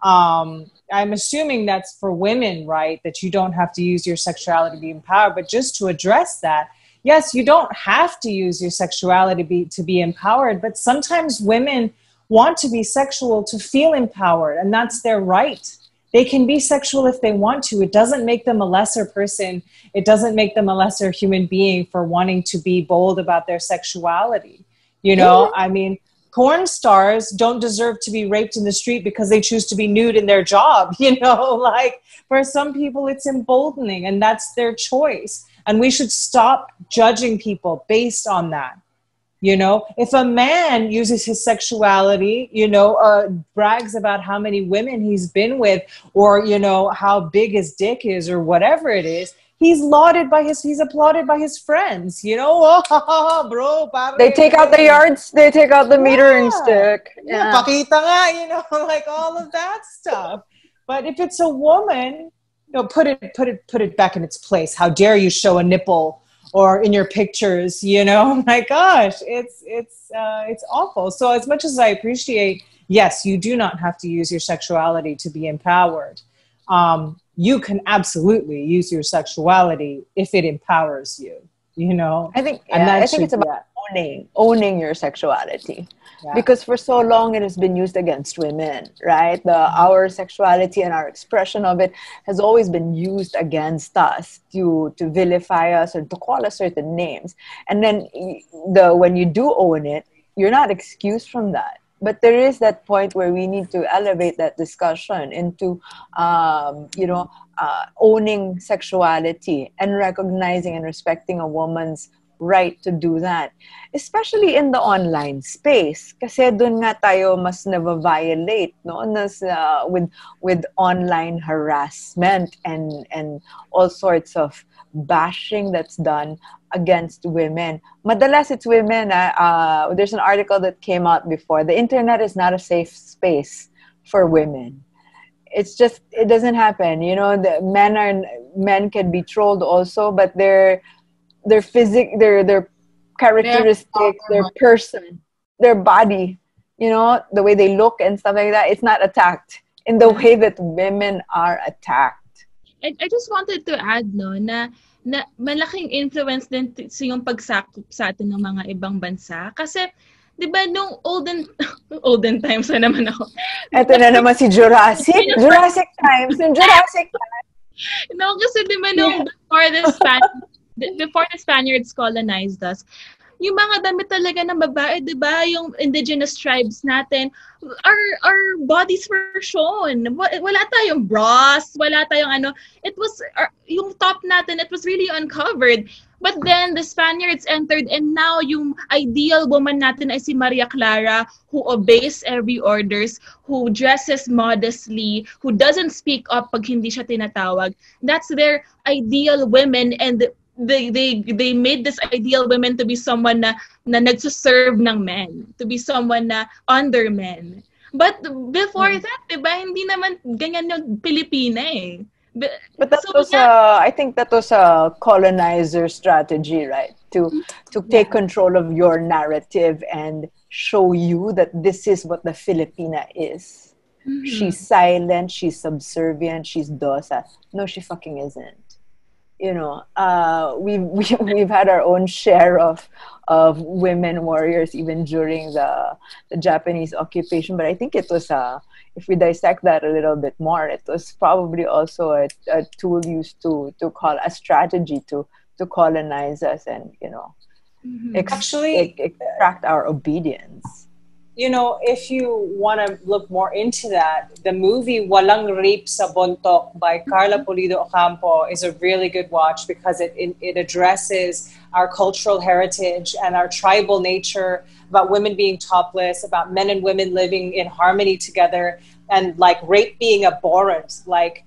Um, I'm assuming that's for women, right? That you don't have to use your sexuality to be empowered. But just to address that, yes, you don't have to use your sexuality to be, to be empowered, but sometimes women want to be sexual to feel empowered, and that's their right. They can be sexual if they want to. It doesn't make them a lesser person. It doesn't make them a lesser human being for wanting to be bold about their sexuality. You know, I mean, porn stars don't deserve to be raped in the street because they choose to be nude in their job [LAUGHS] you know? Like for some people it's emboldening and that's their choice. And we should stop judging people based on that you know? If a man uses his sexuality you know uh, brags about how many women he's been with or you know how big his dick is or whatever it is he's lauded by his he's applauded by his friends you know? [LAUGHS] Oh, bro pare.
they take out the yards they take out the yeah. metering stick.
Yeah. nga, [LAUGHS] you know [LAUGHS] like all of that stuff. But if it's a woman you know put it put it put it back in its place. How dare you show a nipple or in your pictures you know? My gosh it's it's uh, it's awful. So as much as i appreciate yes you do not have to use your sexuality to be empowered. Um, you can absolutely use your sexuality if it empowers you you know?
I think yeah, i think it's about yeah. owning owning your sexuality. Yeah. because for so long it has been used against women right? The our sexuality and our expression of it has always been used against us to to vilify us or to call us certain names. And then the when you do own it you're not excused from that but there is that point where we need to elevate that discussion into um, you know uh, owning sexuality and recognizing and respecting a woman's right to do that especially in the online space kasi doon nga tayo mas na-violate no Nas, uh, with with online harassment and and all sorts of bashing that's done against women. Madalas it's women. Uh, uh, there's an article that came out before. The internet is not a safe space for women. It's just it doesn't happen. You know, the men are men can be trolled also, but their their physic their their characteristics, their person, their body, you know, the way they look and stuff like that. It's not attacked in the way that women are attacked.
I, I just wanted to add no na na malaking influence din sa yung pagsakop sa atin ng mga ibang bansa kasi 'di ba nung olden [LAUGHS] olden times na naman ako.
Ito na naman si Jurassic. [LAUGHS] Jurassic times, yung Jurassic times.
No, kasi 'di ba nung yeah. before the Span before the Spaniards colonized us, yung mga damit talaga ng babae, 'di ba? Yung indigenous tribes natin, our our bodies were shown. Wala tayong bras, wala tayong ano. It was our, yung top natin, it was really uncovered. But then the Spaniards entered and now yung ideal woman natin ay si Maria Clara who obeys every orders, who dresses modestly, who doesn't speak up pag hindi siya tinatawag. That's their ideal women and they they they made this ideal women to be someone na na nagsuserve ng men, to be someone na under men. But before mm. that, 'di ba, hindi naman ganyan yung Pilipina eh.
But, but that so was a, I think that was a colonizer strategy, right? To to take yeah. control of your narrative and show you that this is what the Filipina is. Mm-hmm. She's silent, she's subservient, she's docile. No, she fucking isn't. You know, uh, [LAUGHS] we've we, have we have had our own share of of women warriors even during the the Japanese occupation, but I think it was a if we dissect that a little bit more, it was probably also a, a tool used to to call a strategy to to colonize us and you know
mm-hmm. ex- actually
extract our obedience.
You know, if you want to look more into that, the movie Walang Rape sa Bontok by Carla mm-hmm. Pulido Ocampo is a really good watch because it, it, it addresses our cultural heritage and our tribal nature about women being topless, about men and women living in harmony together, and like rape being abhorrent. Like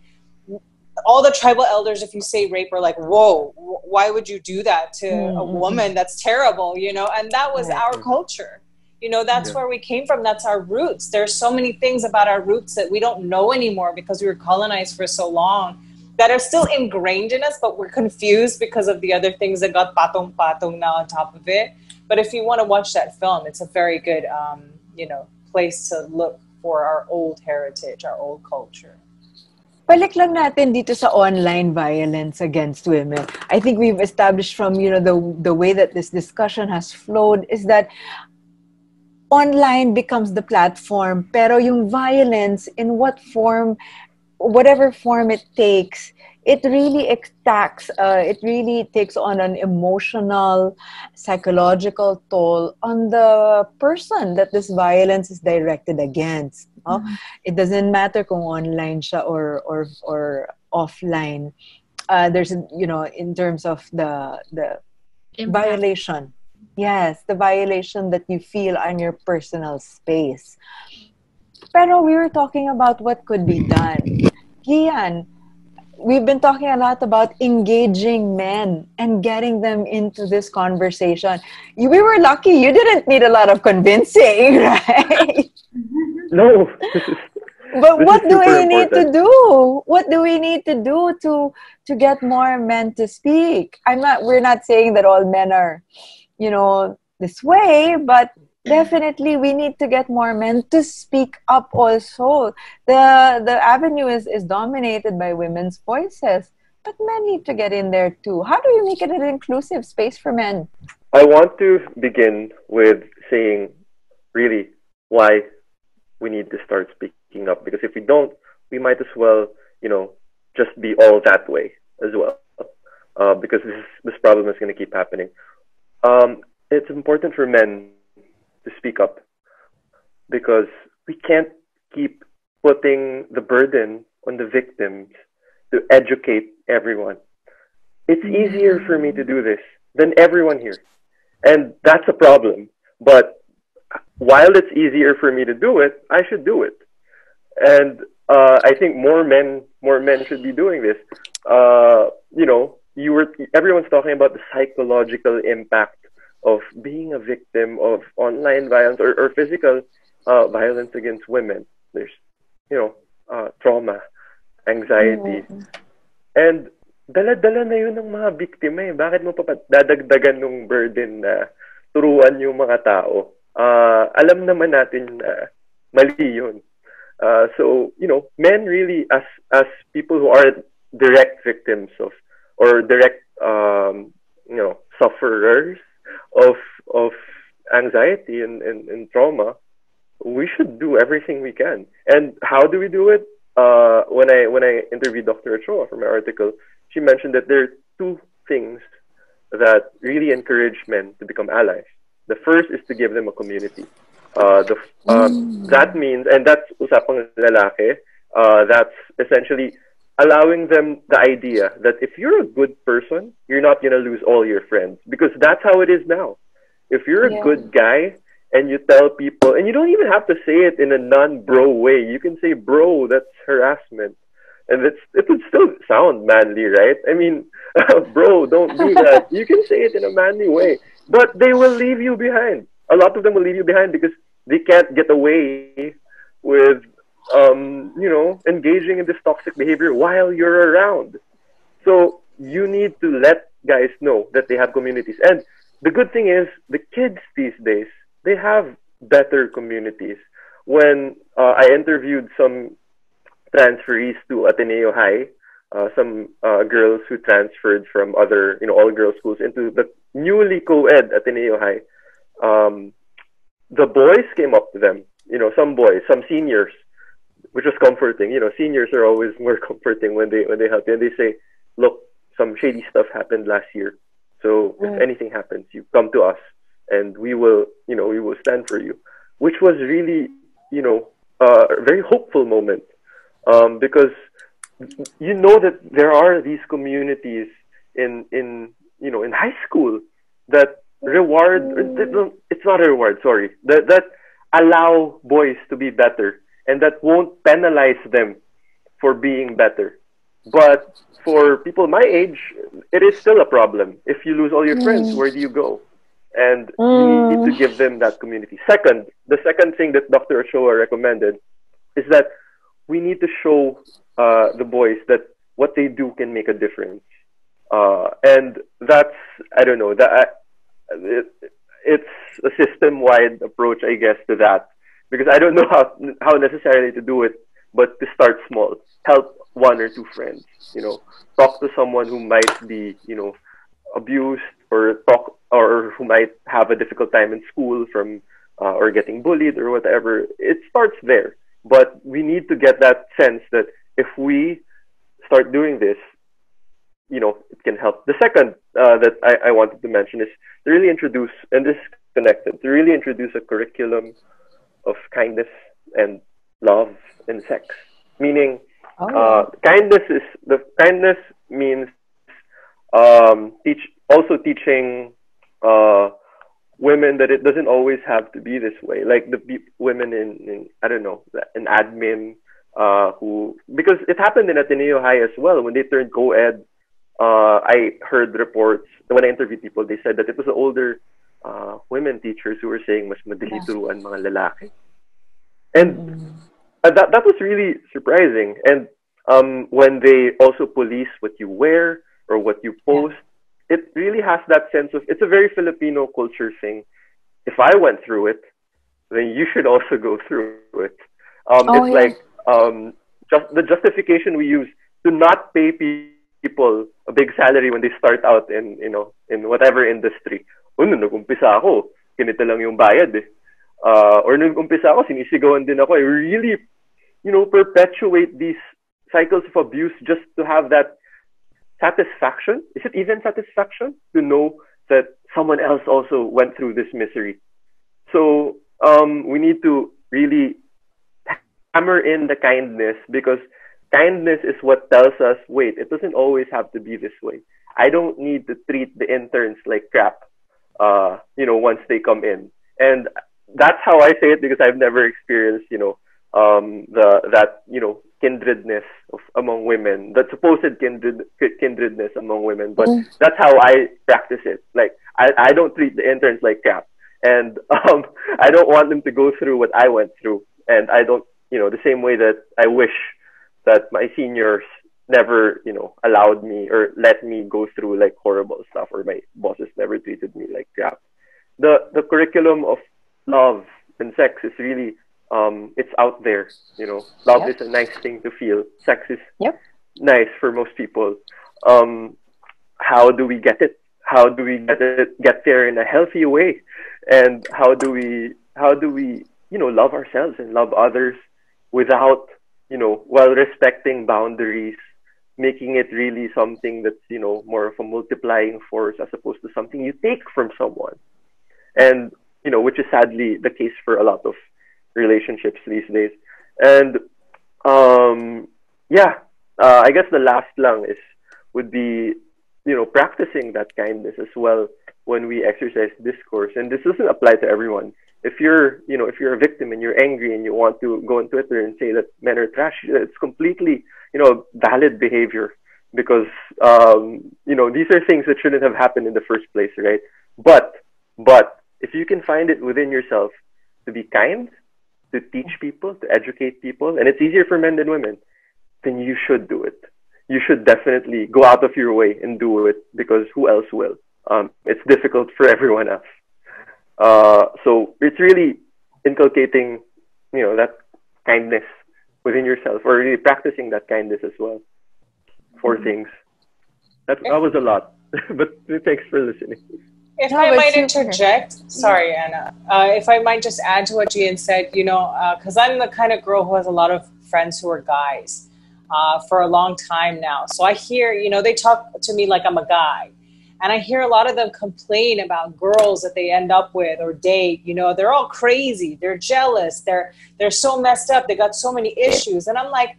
all the tribal elders, if you say rape, are like, "Whoa, why would you do that to mm-hmm. a woman? That's terrible," you know. And that was our culture. You know, that's yeah. where we came from. That's our roots. There's so many things about our roots that we don't know anymore because we were colonized for so long that are still ingrained in us, but we're confused because of the other things that got patong patong now on top of it. But if you want to watch that film, it's a very good, um, you know, place to look for our old heritage, our old culture.
Balik lang natin dito sa online violence against women. I think we've established from, you know, the, the way that this discussion has flowed is that online becomes the platform, pero yung violence, in what form, whatever form it takes, it really attacks uh, it really takes on an emotional psychological toll on the person that this violence is directed against no? mm-hmm. it doesn't matter kung online siya or or or offline uh, there's you know in terms of the the Impact. violation yes the violation that you feel on your personal space pero we were talking about what could be done Gian, we've been talking a lot about engaging men and getting them into this conversation. You, we were lucky. You didn't need a lot of convincing, [LAUGHS] right?
No. [LAUGHS]
but what do we need to do? What do we need to do to to get more men to speak? I'm not. We're not saying that all men are, you know, this way, but definitely we need to get more men to speak up also. The the avenue is is dominated by women's voices but men need to get in there too. How do you make it an inclusive space for men?
I want to begin with saying really why we need to start speaking up because if we don't we might as well you know just be all that way as well. Uh, because this this problem is going to keep happening um, it's important for men to speak up because we can't keep putting the burden on the victims to educate everyone. It's easier for me to do this than everyone here. And that's a problem. But while it's easier for me to do it, I should do it. And uh, I think more men, more men should be doing this. Uh, you know, you were everyone's talking about the psychological impact of being a victim of online violence or, or physical uh, violence against women. There's, you know, uh, trauma, anxiety. Mm-hmm. And dala-dala na yun ng mga biktima eh. Bakit mo pa dadagdagan ng burden na turuan yung mga tao? Uh, alam naman natin na mali yun. Uh, so, you know, men really, as as people who are direct victims of, or direct, um, you know, sufferers of of anxiety and, and, and trauma, we should do everything we can. And how do we do it? Uh, when I when I interviewed Dr. Ochoa for my article, she mentioned that there are two things that really encourage men to become allies. The first is to give them a community. Uh, the, uh, mm. That means, and that's usapang lalaki, uh, that's essentially allowing them the idea that if you're a good person, you're not going to lose all your friends because that's how it is now. If you're a yeah. good guy and you tell people, and you don't even have to say it in a non-bro way. You can say, "Bro, that's harassment," and it's it would still sound manly, right? I mean, [LAUGHS] bro, don't do that. [LAUGHS] you can say it in a manly way, but they will leave you behind. A lot of them will leave you behind because they can't get away with um, you know, engaging in this toxic behavior while you're around. So you need to let guys know that they have communities. And the good thing is, the kids these days, they have better communities. When uh, I interviewed some transferees to Ateneo High, uh, some uh, girls who transferred from other, you know, all girls schools into the newly co-ed Ateneo High, um, the boys came up to them, you know, some boys, some seniors, which was comforting. You know, seniors are always more [LAUGHS] comforting when they when they help you. And they say, "Look, some shady stuff happened last year, so if anything happens, you come to us, and we will, you know, we will stand for you." Which was really, you know, uh, a very hopeful moment um, because you know that there are these communities in in you know in high school that reward it's not a reward sorry that that allow boys to be better and that won't penalize them for being better. But for people my age, it is still a problem. If you lose all your mm. friends, where do you go? And mm. you need to give them that community. Second, the second thing that Dr. Ochoa recommended is that we need to show uh, the boys that what they do can make a difference. Uh, and that's, I don't know, that it, it's a system wide approach, I guess, to that because I don't know how how necessarily to do it, but to start small, help one or two friends. You know, talk to someone who might be you know abused or talk or who might have a difficult time in school from uh, or getting bullied or whatever. It starts there, but we need to get that sense that if we start doing this, you know, it can help. The second uh, that I, I wanted to mention is to really introduce, and this is connected, to really introduce a curriculum of kindness and love and sex. Meaning, oh. uh, kindness is the kindness means um, teach also teaching uh, women that it doesn't always have to be this way. Like the be- women in, in I don't know an admin uh, who because it happened in Ateneo High as well when they turned co-ed. Uh, I heard reports when I interviewed people. They said that it was the older uh, women teachers who were saying mas madali turuan mga lalaki. And uh, that, that was really surprising. And um, when they also police what you wear or what you post, yeah. it really has that sense of, it's a very Filipino culture thing. If I went through it, then you should also go through it. Um, oh, it's yeah. like um, just the justification we use to not pay people a big salary when they start out in you know in whatever industry. Uno, nag-umpisa ako, ganito lang yung bayad eh. Uh, or nung umpisa ako, sinisigawan din ako. I really, you know, perpetuate these cycles of abuse just to have that satisfaction. Is it even satisfaction to know that someone else also went through this misery? So um, we need to really hammer in the kindness because kindness is what tells us, wait, it doesn't always have to be this way. I don't need to treat the interns like crap, uh, you know, once they come in. And that's how I say it because I've never experienced, you know, um, the that you know kindredness of among women, that supposed kindred kindredness among women. But mm. that's how I practice it. Like I, I don't treat the interns like crap, and [LAUGHS] um, I don't want them to go through what I went through, and I don't, you know, the same way that I wish that my seniors never, you know, allowed me or let me go through like horrible stuff, or my bosses never treated me like crap. The the curriculum of love and sex is really um, it's out there. You know, love yep. is a nice thing to feel. Sex is
yep.
nice for most people. Um, how do we get it? How do we get it? Get there in a healthy way, and how do we how do we you know love ourselves and love others without you know while respecting boundaries making it really something that's you know more of a multiplying force as opposed to something you take from someone. And you know which is sadly the case for a lot of relationships these days. And um yeah uh, i guess the last lang is would be you know practicing that kindness as well when we exercise discourse. And this doesn't apply to everyone. If you're you know if you're a victim and you're angry and you want to go on twitter and say that men are trash it's completely you know valid behavior because um, you know these are things that shouldn't have happened in the first place right? But but if you can find it within yourself to be kind to teach people to educate people and it's easier for men than women then you should do it. You should definitely go out of your way and do it because who else will? Um, it's difficult for [LAUGHS] everyone else. Uh, so it's really inculcating, you know, that kindness within yourself, or really practicing that kindness as well for mm-hmm. things. That, that was a lot, [LAUGHS] but thanks for listening.
If I might interject, sorry, Ana. Uh, if I might just add to what Gian said, you know, because uh, I'm the kind of girl who has a lot of friends who are guys uh, for a long time now. So I hear, you know, they talk to me like I'm a guy. And I hear a lot of them complain about girls that they end up with or date. You know, they're all crazy. They're jealous. They're they're so messed up. They got so many issues. And I'm like,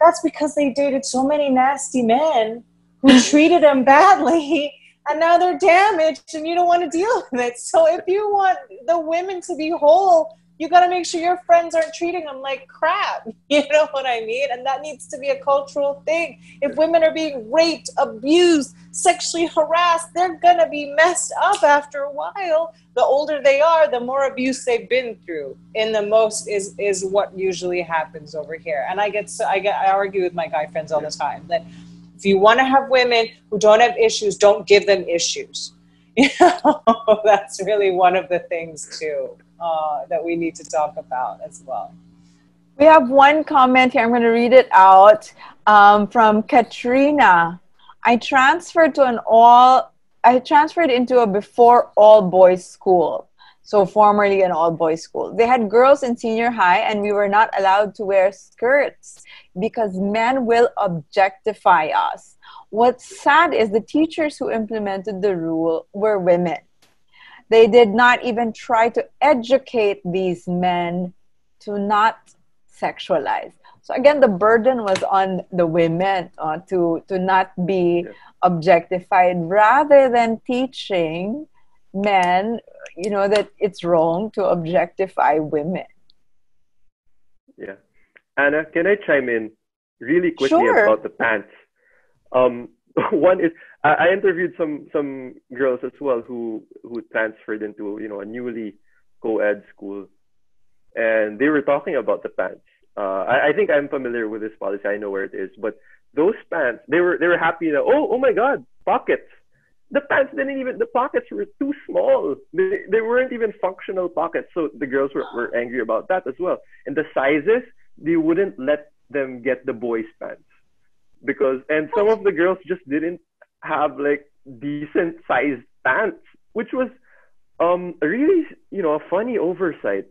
that's because they dated so many nasty men who [LAUGHS] treated them badly and now they're damaged and you don't want to deal with it. So if you want the women to be whole, you got to make sure your friends aren't treating them like crap. [LAUGHS] You know what I mean? And that needs to be a cultural thing. If women are being raped, abused, sexually harassed, they're going to be messed up after a while. The older they are, the more abuse they've been through. In the most is is what usually happens over here. And I get so I get I argue with my guy friends all the time that if you want to have women who don't have issues, don't give them issues. [LAUGHS] You know, that's really one of the things too uh, that we need to talk about as well.
We have one comment here. I'm going to read it out um, from Katrina. I transferred to an all. I transferred into a before all boys school, so formerly an all boys school. They had girls in senior high, and we were not allowed to wear skirts because men will objectify us. What's sad is the teachers who implemented the rule were women they did not even try to educate these men to not sexualize. So again, the burden was on the women uh, to to not be yeah. objectified, rather than teaching men, you know, that it's wrong to objectify women.
Yeah, Ana, can I chime in really quickly
sure.
about the pants? Um, [LAUGHS] one is I, I interviewed some some girls as well who who transferred into you know a newly co-ed school, and they were talking about the pants. Uh, I, I think I'm familiar with this policy. I know where it is, but those pants they were they were happy that oh oh my god pockets. The pants didn't even the pockets were too small. They they weren't even functional pockets. So the girls were, were angry about that as well. And the sizes they wouldn't let them get the boys pants because and some of the girls just didn't have like decent sized pants, which was um really you know a funny oversight.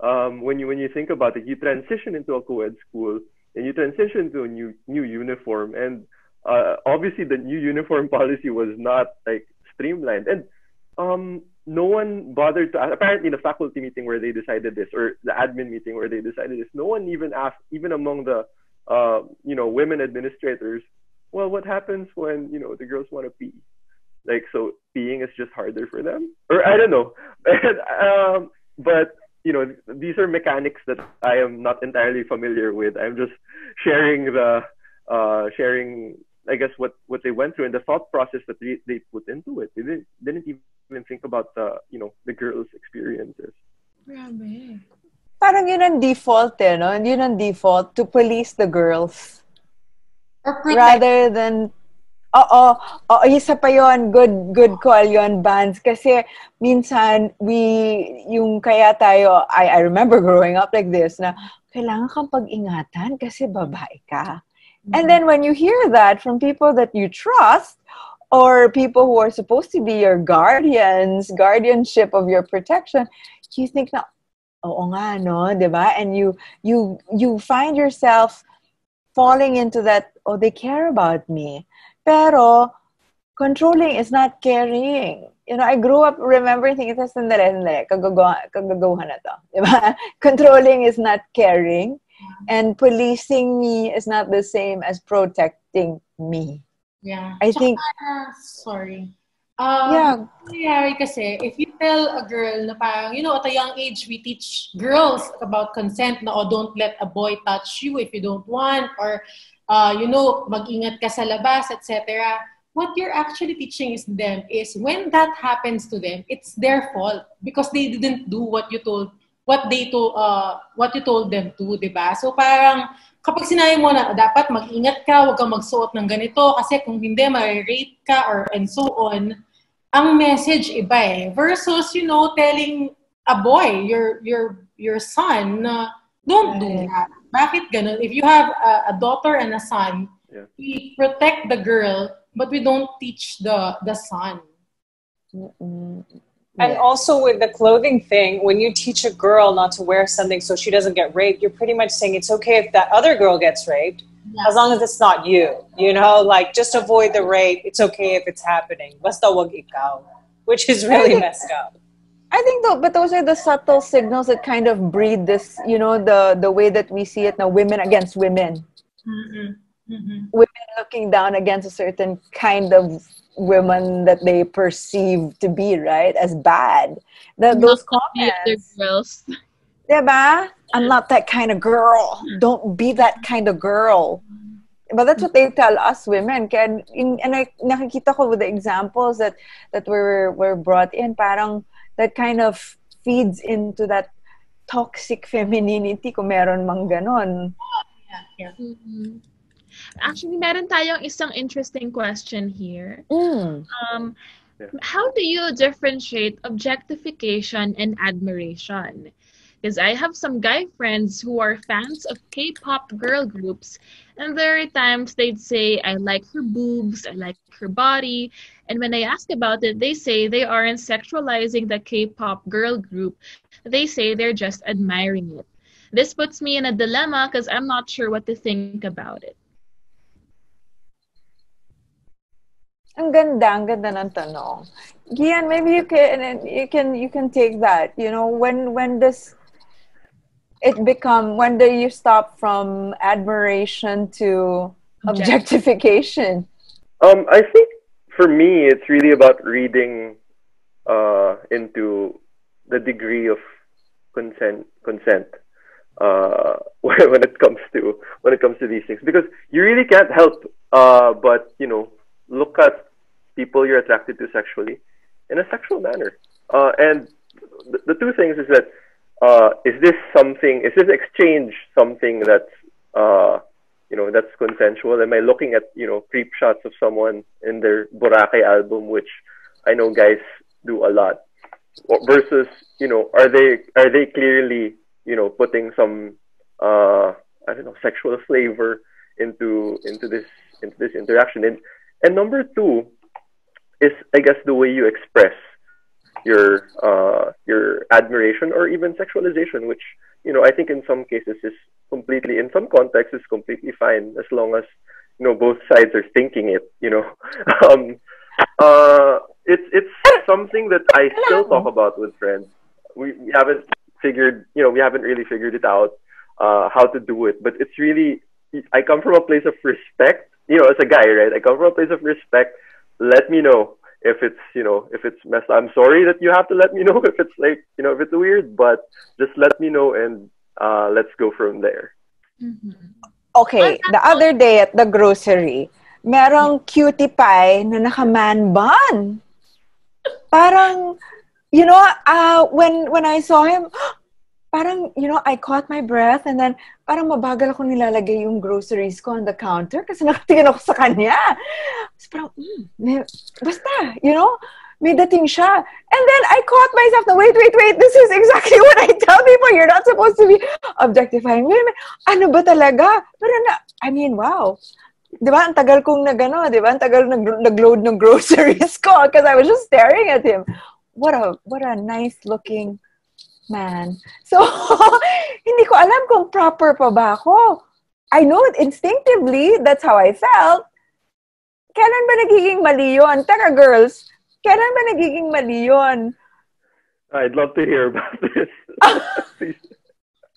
Um, when you when you think about it, you transition into a co-ed school and you transition to a new new uniform, and uh, obviously the new uniform [LAUGHS] policy was not like streamlined, and um, no one bothered to. Apparently, the faculty meeting where they decided this, or the admin meeting where they decided this, no one even asked, even among the uh, you know women administrators, well, what happens when you know the girls want to pee? Like, so peeing is just harder for them, or I don't know. [LAUGHS] and, um, but you know, these are mechanics that I am not entirely familiar with. I'm just sharing the uh, sharing, I guess, what what they went through and the thought process that they, they put into it. They didn't didn't even think about the you know the girls' experiences.
Grabe.
Parang yun ang default eh, no? Yun ang default to police the girls. Rather than, oo, oo, isa pa yon good, good call yon Bans. Kasi minsan, we, yung kaya tayo, I, I remember growing up like this, na kailangan kang pag-ingatan kasi babae ka. Mm-hmm. And then when you hear that from people that you trust, or people who are supposed to be your guardians, guardianship of your protection, you think na, oo nga, no, ba? And you, you, you find yourself falling into that, oh, they care about me. Pero controlling is not carrying. You know, I grew up remembering things as sandali, sandali, kagagawa na to. Diba? [LAUGHS] Controlling is not caring. And policing me is not the same as protecting me.
Yeah.
I think...
Uh, sorry. Um,
yeah.
Nangyayari kasi, if you tell a girl na parang, you know, at a young age, we teach girls about consent na, oh, don't let a boy touch you if you don't want, or, uh, you know, mag-ingat ka sa labas, etc. What you're actually teaching is them is when that happens to them, it's their fault because they didn't do what you told what they to uh, what you told them to, 'di ba? So parang kapag sinabi mo na dapat mag-ingat ka, huwag kang magsuot ng ganito kasi kung hindi ma-rape ka or and so on, ang message iba eh. Versus, you know, telling a boy, your your your son na don't do that. Bakit ganun? If you have a, a daughter and a son, yeah. we protect the girl, but we don't teach the the son.
Mm-mm. And yeah. also with the clothing thing, when you teach a girl not to wear something so she doesn't get raped, you're pretty much saying it's okay if that other girl gets raped, yeah. as long as it's not you. You know, like just avoid the rape. It's okay if it's happening. Basta wag ikaw, which is really [LAUGHS] messed up.
I think though, but those are the subtle signals that kind of breed this, you know, the the way that we see it now, women against women. Mm-hmm. Mm-hmm. Women looking down against a certain kind of women that they perceive to be right as bad. The, those comments. Girls. Diba? I'm not that kind of girl. Don't be that kind of girl. But that's what they tell us women. In, and I, nakikita ko with the examples that, that were, were brought in, parang that kind of feeds into that toxic [LAUGHS] femininity kung meron mang ganon.
Yeah, yeah. Mm-hmm. Actually, meron tayong isang interesting question here.
Mm.
Um, How do you differentiate objectification and admiration? Because I have some guy friends who are fans of K-pop girl groups, and there are times they'd say, "I like her boobs, I like her body," and when I ask about it, they say they aren't sexualizing the K-pop girl group. They say they're just admiring it. This puts me in a dilemma because I'm not sure what to think about it.
Ang ganda, ang ganda ng tanong. Gian, maybe you can you can you can take that. You know, when when does it become when do you stop from admiration to objectification?
Um, I think for me, it's really about reading uh, into the degree of consent consent uh, [LAUGHS] when it comes to when it comes to these things because you really can't help uh, but you know look at people you're attracted to sexually in a sexual manner. Uh, and the, the two things is that uh, is this something? Is this exchange something that's uh, you know that's consensual? Am I looking at you know creep shots of someone in their Boracay album, which I know guys do a lot, versus you know are they are they clearly you know putting some uh, I don't know sexual flavor into into this into this interaction and and number two is, I guess, the way you express your uh, your admiration or even sexualization, which you know I think in some cases is completely, in some contexts, is completely fine as long as you know both sides are thinking it. You know, [LAUGHS] um, uh, it's it's something that I still talk about with friends. We, we haven't figured, you know, we haven't really figured it out uh, how to do it, but it's really. I come from a place of respect you know, as a guy, right? I come from a place of respect. Let me know if it's, you know, if it's messed. I'm sorry that you have to let me [LAUGHS] know if it's like, you know, if it's weird, but just let me know and uh, let's go from there.
Mm-hmm. Okay, the other day at the grocery, merong cutie pie na naka-man bun. Parang, you know, uh, when when I saw him, [GASPS] parang, you know, I caught my breath and then parang mabagal ako nilalagay yung groceries ko on the counter kasi nakatingin ako sa kanya. So parang, mm, may, basta, you know, may dating siya. And then I caught myself na, wait, wait, wait, this is exactly [LAUGHS] what I tell people. You're not supposed to be objectifying women. Ano ba talaga? Pero na, I mean, wow. Di ba? Ang tagal kong nagano, di ba? Ang tagal nag- nag-load ng groceries [LAUGHS] ko because I was just staring at him. What a, what a nice looking man. So, [LAUGHS] hindi ko alam kung proper pa ba ako. I know it instinctively. That's how I felt. Kailan ba nagiging mali yun? Teka, girls, kailan ba nagiging mali yun?
I'd love to hear about this. [LAUGHS]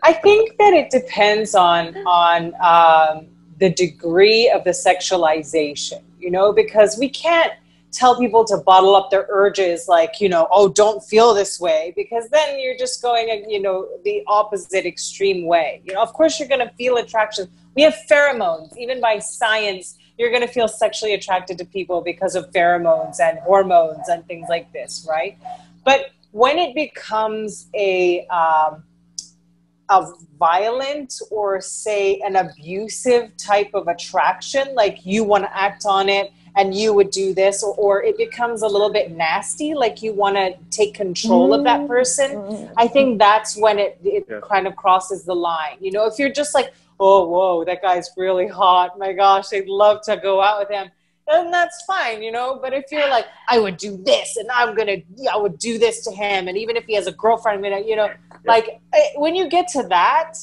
I think that it depends on on um, the degree of the sexualization, you know, because we can't tell people to bottle up their urges like you know oh don't feel this way because then you're just going you know the opposite extreme way you know of course you're going to feel attraction we have pheromones even by science you're going to feel sexually attracted to people because of pheromones and hormones and things like this right but when it becomes a um, a violent or say an abusive type of attraction like you want to act on it and you would do this or, or it becomes a little bit nasty like you want to take control of that person mm-hmm. i think that's when it, it yeah. kind of crosses the line you know if you're just like oh whoa that guy's really hot my gosh i'd love to go out with him then that's fine you know but if you're like i would do this and i'm gonna i would do this to him and even if he has a girlfriend i'm gonna you know like eh, when you get to that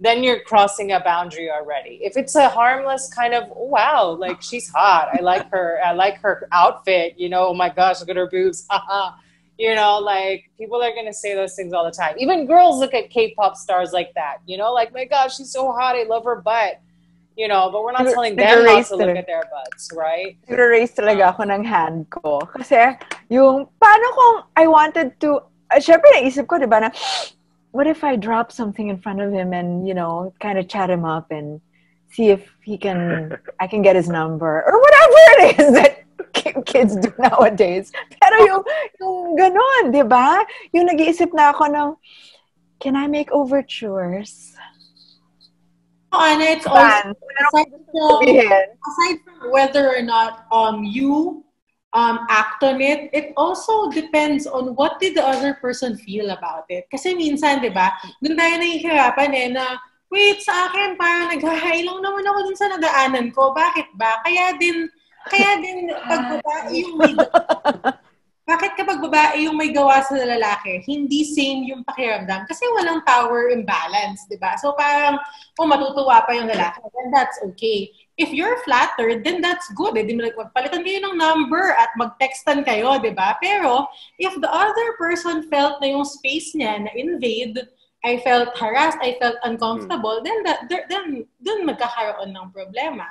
then you're crossing a boundary already. If it's a harmless kind of, oh, wow, like she's hot. I like her. I like her outfit. You know, oh my gosh, look at her boobs. [LAUGHS] you know, like people are going to say those things all the time. Even girls look at K pop stars like that. You know, like, my gosh, she's so hot. I love her butt. You know, but we're not telling them not to look at their butts, right?
Nag-raise talaga ako ng hand ko. Kasi yung, paano kung I wanted to, uh, syempre naisip ko, di ba, na what if I drop something in front of him and, you know, kind of chat him up and see if he can, I can get his number or whatever it is that [LAUGHS] kids do nowadays. Pero yung, yung ganon, di ba? Yung nag-iisip na ako ng, can I make overtures?
and it's also, aside from, aside from whether or not um, you um, act on it, it also depends on what did the other person feel about it. Kasi minsan, di ba, doon tayo nahihirapan eh na, wait, sa akin, parang nag-hi lang naman ako dun sa nadaanan ko. Bakit ba? Kaya din, kaya din, pag babae yung may, [LAUGHS] bakit kapag babae yung may gawa sa lalaki, hindi same yung pakiramdam? Kasi walang power imbalance, di ba? So parang, oh, matutuwa pa yung lalaki, then that's okay if you're flattered, then that's good. Eh. Di mo magpalitan kayo ng number at mag-textan kayo, di ba? Pero, if the other person felt na yung space niya na-invade, I felt harassed, I felt uncomfortable, hmm. then, that, then, then magkakaroon ng problema.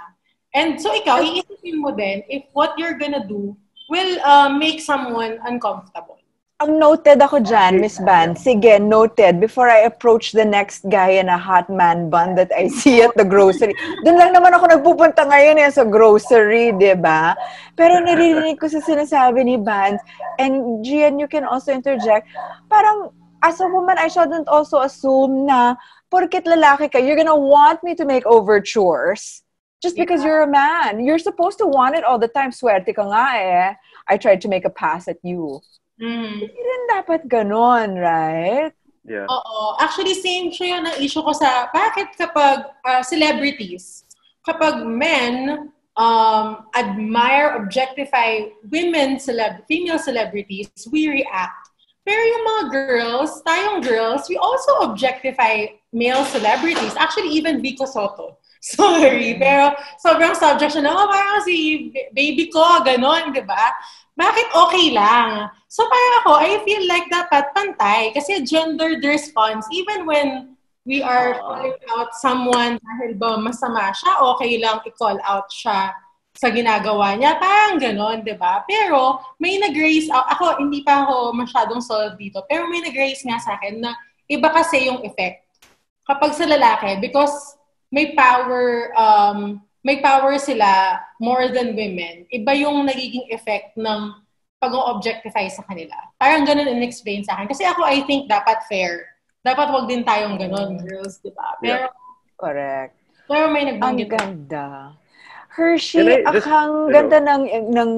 And so ikaw, iisipin mo din if what you're gonna do will uh, make someone uncomfortable.
Ang noted ako dyan, Miss Ban. Sige, noted. Before I approach the next guy in a hot man bun that I see at the grocery. Doon lang naman ako nagpupunta ngayon eh, sa grocery, di ba? Pero naririnig ko sa sinasabi ni Ban. And Gian, you can also interject. Parang, as a woman, I shouldn't also assume na porket lalaki ka, you're gonna want me to make overtures. Just because yeah. you're a man. You're supposed to want it all the time. Swerte ka nga eh. I tried to make a pass at you. Mm. Hindi rin dapat ganon, right?
Yeah.
Oo. Actually, same siya yun ang issue ko sa, bakit kapag uh, celebrities, kapag men um, admire, objectify women, celeb female celebrities, we react. Pero yung mga girls, tayong girls, we also objectify male celebrities. Actually, even Vico Sotto. [LAUGHS] Sorry, mm. pero sobrang subject siya na, oh, parang si baby ko, ganon, di ba? bakit okay lang? So parang ako, I feel like dapat pantay kasi gendered response, even when we are calling out someone dahil ba masama siya, okay lang i-call out siya sa ginagawa niya. Parang ganon, di ba? Pero may nag-raise, ako hindi pa ako masyadong solved dito, pero may nag-raise nga sa akin na iba kasi yung effect kapag sa lalaki because may power um, may power sila more than women, iba yung nagiging effect ng pag-objectify sa kanila. Parang ganun in-explain sa akin. Kasi ako, I think, dapat fair. Dapat wag din tayong ganun, girls, di ba? Pero, yeah.
Correct.
Pero may nagbanggit.
Ang ganda. Hershey, I, akang ganda ng, ng,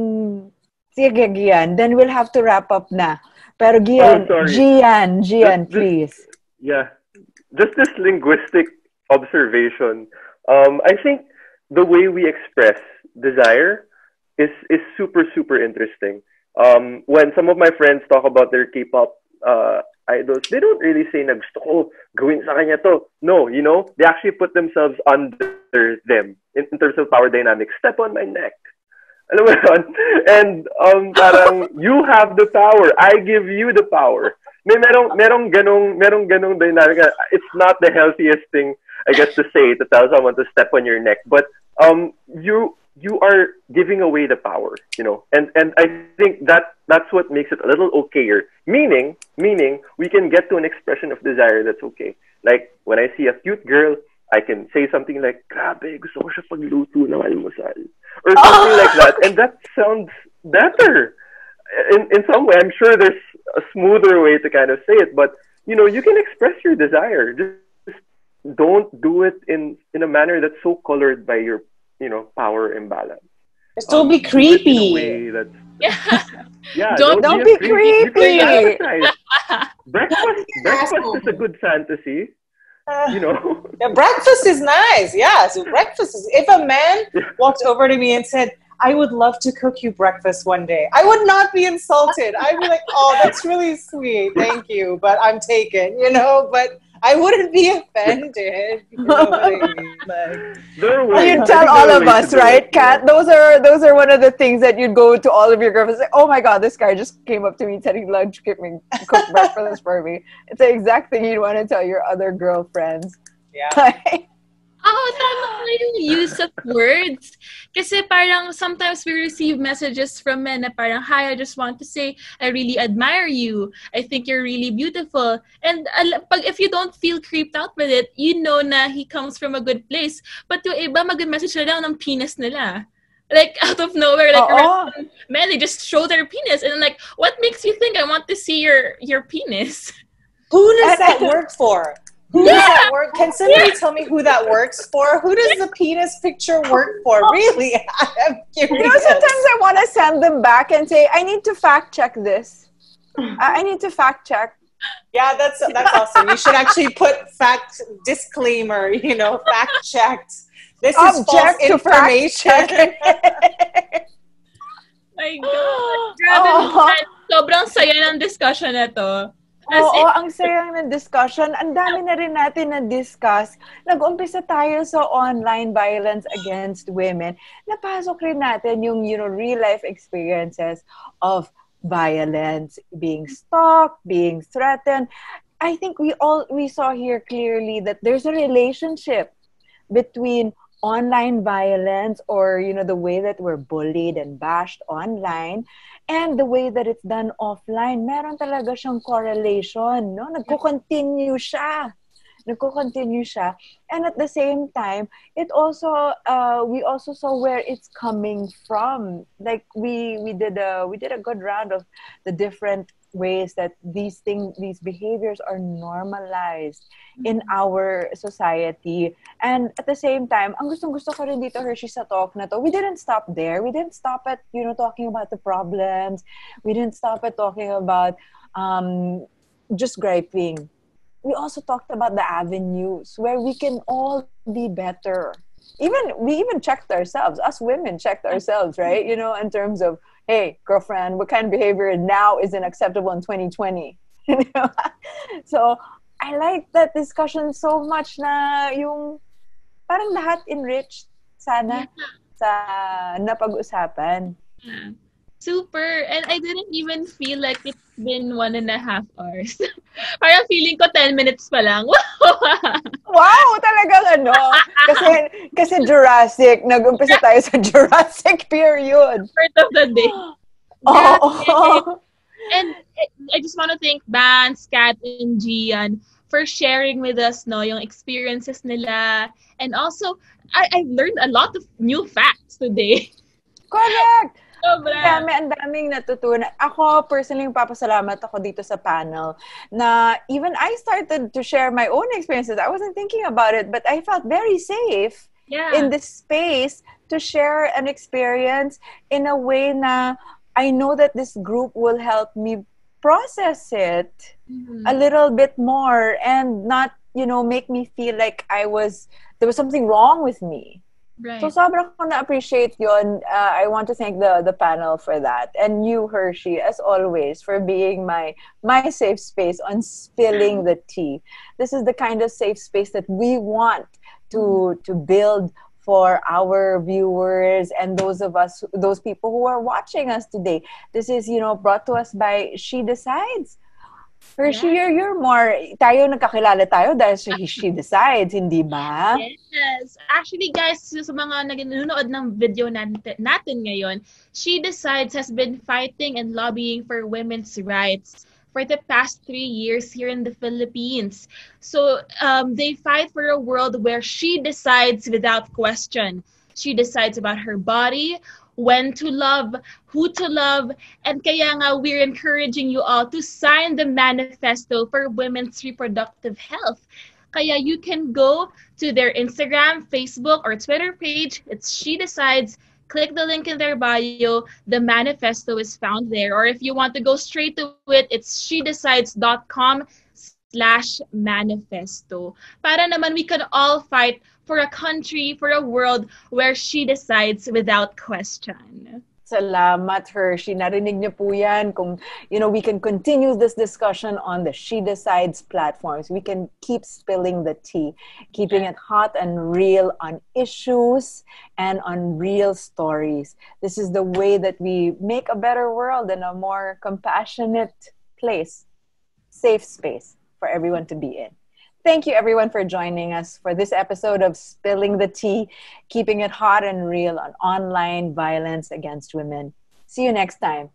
sige, Gian. Then we'll have to wrap up na. Pero Gian, oh, Gian, Gian, just, please.
Just, yeah. Just this linguistic observation. Um, I think the way we express desire is is super super interesting. Um, when some of my friends talk about their K-pop uh, idols, they don't really say na gusto ko gawin sa kanya to. No, you know, they actually put themselves under them in, in terms of power dynamics. Step on my neck. Alam mo yun? [LAUGHS] And um, parang, [LAUGHS] you have the power. I give you the power. May merong, merong ganong, merong ganong dynamic. It's not the healthiest thing, I guess, to say, to tell someone to step on your neck. But um, you, you are giving away the power, you know, and and I think that that's what makes it a little okayer. Meaning, meaning we can get to an expression of desire that's okay. Like when I see a cute girl, I can say something like, "Grabe, gusto ko siya pagluto ng almusal," or something like that, and that sounds better. In in some way, I'm sure there's a smoother way to kind of say it, but you know, you can express your desire. Just don't do it in in a manner that's so colored by your you know power imbalance.
Just don't um, be creepy.
Do
yeah. [LAUGHS] yeah. Don't, don't, be, be creepy. [LAUGHS]
breakfast, [LAUGHS] breakfast is a good fantasy. Uh, you know.
Yeah, breakfast is nice. Yeah. So breakfast is. If a man walked over to me and said, "I would love to cook you breakfast one day," I would not be insulted. I'd be like, "Oh, that's really sweet. Thank you, but I'm taken." You know, but I wouldn't be offended. [LAUGHS] You know I mean? like,
you'd tell all of us, right, Kat? Those are those are one of the things that you'd go to all of your girlfriends. Like, oh my god, this guy just came up to me, said he'd love to cook me, cook breakfast for me. It's the exact thing you'd want to tell your other girlfriends.
Yeah. [LAUGHS]
Oo, tama nga yung use of words. Kasi parang sometimes we receive messages from men na parang, Hi, I just want to say, I really admire you. I think you're really beautiful. And pag if you don't feel creeped out with it, you know na he comes from a good place. But yung iba, mag-message na lang ng penis nila. Like, [LAUGHS] out of nowhere, like, oh, oh. men, they just show their penis. And I'm like, what makes you think I want to see your, your penis?
Who does that work for? Who yeah. does that work? Can somebody yeah. tell me who that works for? Who does the penis picture work for? Oh. Really? [LAUGHS] I'm curious.
You know, sometimes I want to send them back and say, I need to fact check this. I need to fact check.
Yeah, that's that's awesome. You should actually put fact disclaimer, you know, fact checked. This Object is false information. [LAUGHS]
My God. [GASPS] Oh. Grabe oh. Sobrang saya ng discussion na to.
Oo, ang sayang ng discussion. Ang dami na rin natin na-discuss. Nag-umpisa tayo sa online violence against women. Napasok rin natin yung, you know, real-life experiences of violence, being stalked, being threatened. I think we all we saw here clearly that there's a relationship between online violence or you know the way that we're bullied and bashed online and the way that it's done offline, meron talaga siyang correlation, no? Nagko-continue siya. Nagko-continue siya. And at the same time, it also, uh, we also saw where it's coming from. Like, we, we, did a, we did a good round of the different ways that these things these behaviors are normalized in mm-hmm. our society. And at the same time ang gustong gusto ko rin dito Hershey sa talk na to we didn't stop there. We didn't stop at you know talking about the problems. We didn't stop at talking about um, just griping. We also talked about the avenues where we can all be better. Even we even checked ourselves. Us women checked ourselves right? You know in terms of hey, girlfriend, what kind of behavior now isn't acceptable in 2020? [LAUGHS] so, I like that discussion so much na yung parang lahat enriched sana sa napag-usapan.
Yeah. Super. And I didn't even feel like it's been one and a half hours. [LAUGHS] Parang feeling ko 10 minutes pa lang. [LAUGHS]
wow! Talagang ano. Kasi, kasi Jurassic. Nag-umpisa tayo sa [LAUGHS] Jurassic period.
Part of the day.
Oh, oh.
And, and I just want to thank Bans, Kat, and Gian for sharing with us no yung experiences nila. And also, I, I learned a lot of new facts today.
Correct! Sobra. Dami, ang daming natutunan. Ako, personally, papasalamat ako dito sa panel na even I started to share my own experiences. I wasn't thinking about it, but I felt very safe yeah. in this space to share an experience in a way na I know that this group will help me process it mm-hmm. a little bit more and not, you know, make me feel like I was, there was something wrong with me Right. So sobrang ko na-appreciate. Uh, I want to thank the the panel for that. And you, Hershey, as always, for being my my safe space on spilling the tea. This is the kind of safe space that we want to to build for our viewers and those of us those people who are watching us today. This is, you know, brought to us by She Decides Hershey, yeah. you're, you're more, tayo nagkakilala tayo dahil sa She [LAUGHS] Decides, hindi ba?
Yes. Actually, guys, sa mga nanonood ng video natin, natin ngayon, She Decides has been fighting and lobbying for women's rights for the past three years here in the Philippines. So um, they fight for a world where she decides without question. She decides about her body, when to love, who to love, and kaya nga we're encouraging you all to sign the manifesto for women's reproductive health. Kaya you can go to their Instagram, Facebook, or Twitter page. It's She Decides. Click the link in their bio. The manifesto is found there. Or if you want to go straight to it, it's shedecides.com slash manifesto. Para naman we can all fight for a country, for a world where she decides without question.
Salamat, Hershey. Narinig niyo po yan. Kung, you know, we can continue this discussion on the She Decides platforms. We can keep spilling the tea, keeping it hot and real on issues and on real stories. This is the way that we make a better world and a more compassionate place, safe space for everyone to be in. Thank you, everyone, for joining us for this episode of Spilling the Tea, keeping it hot and real on online violence against women. See you next time.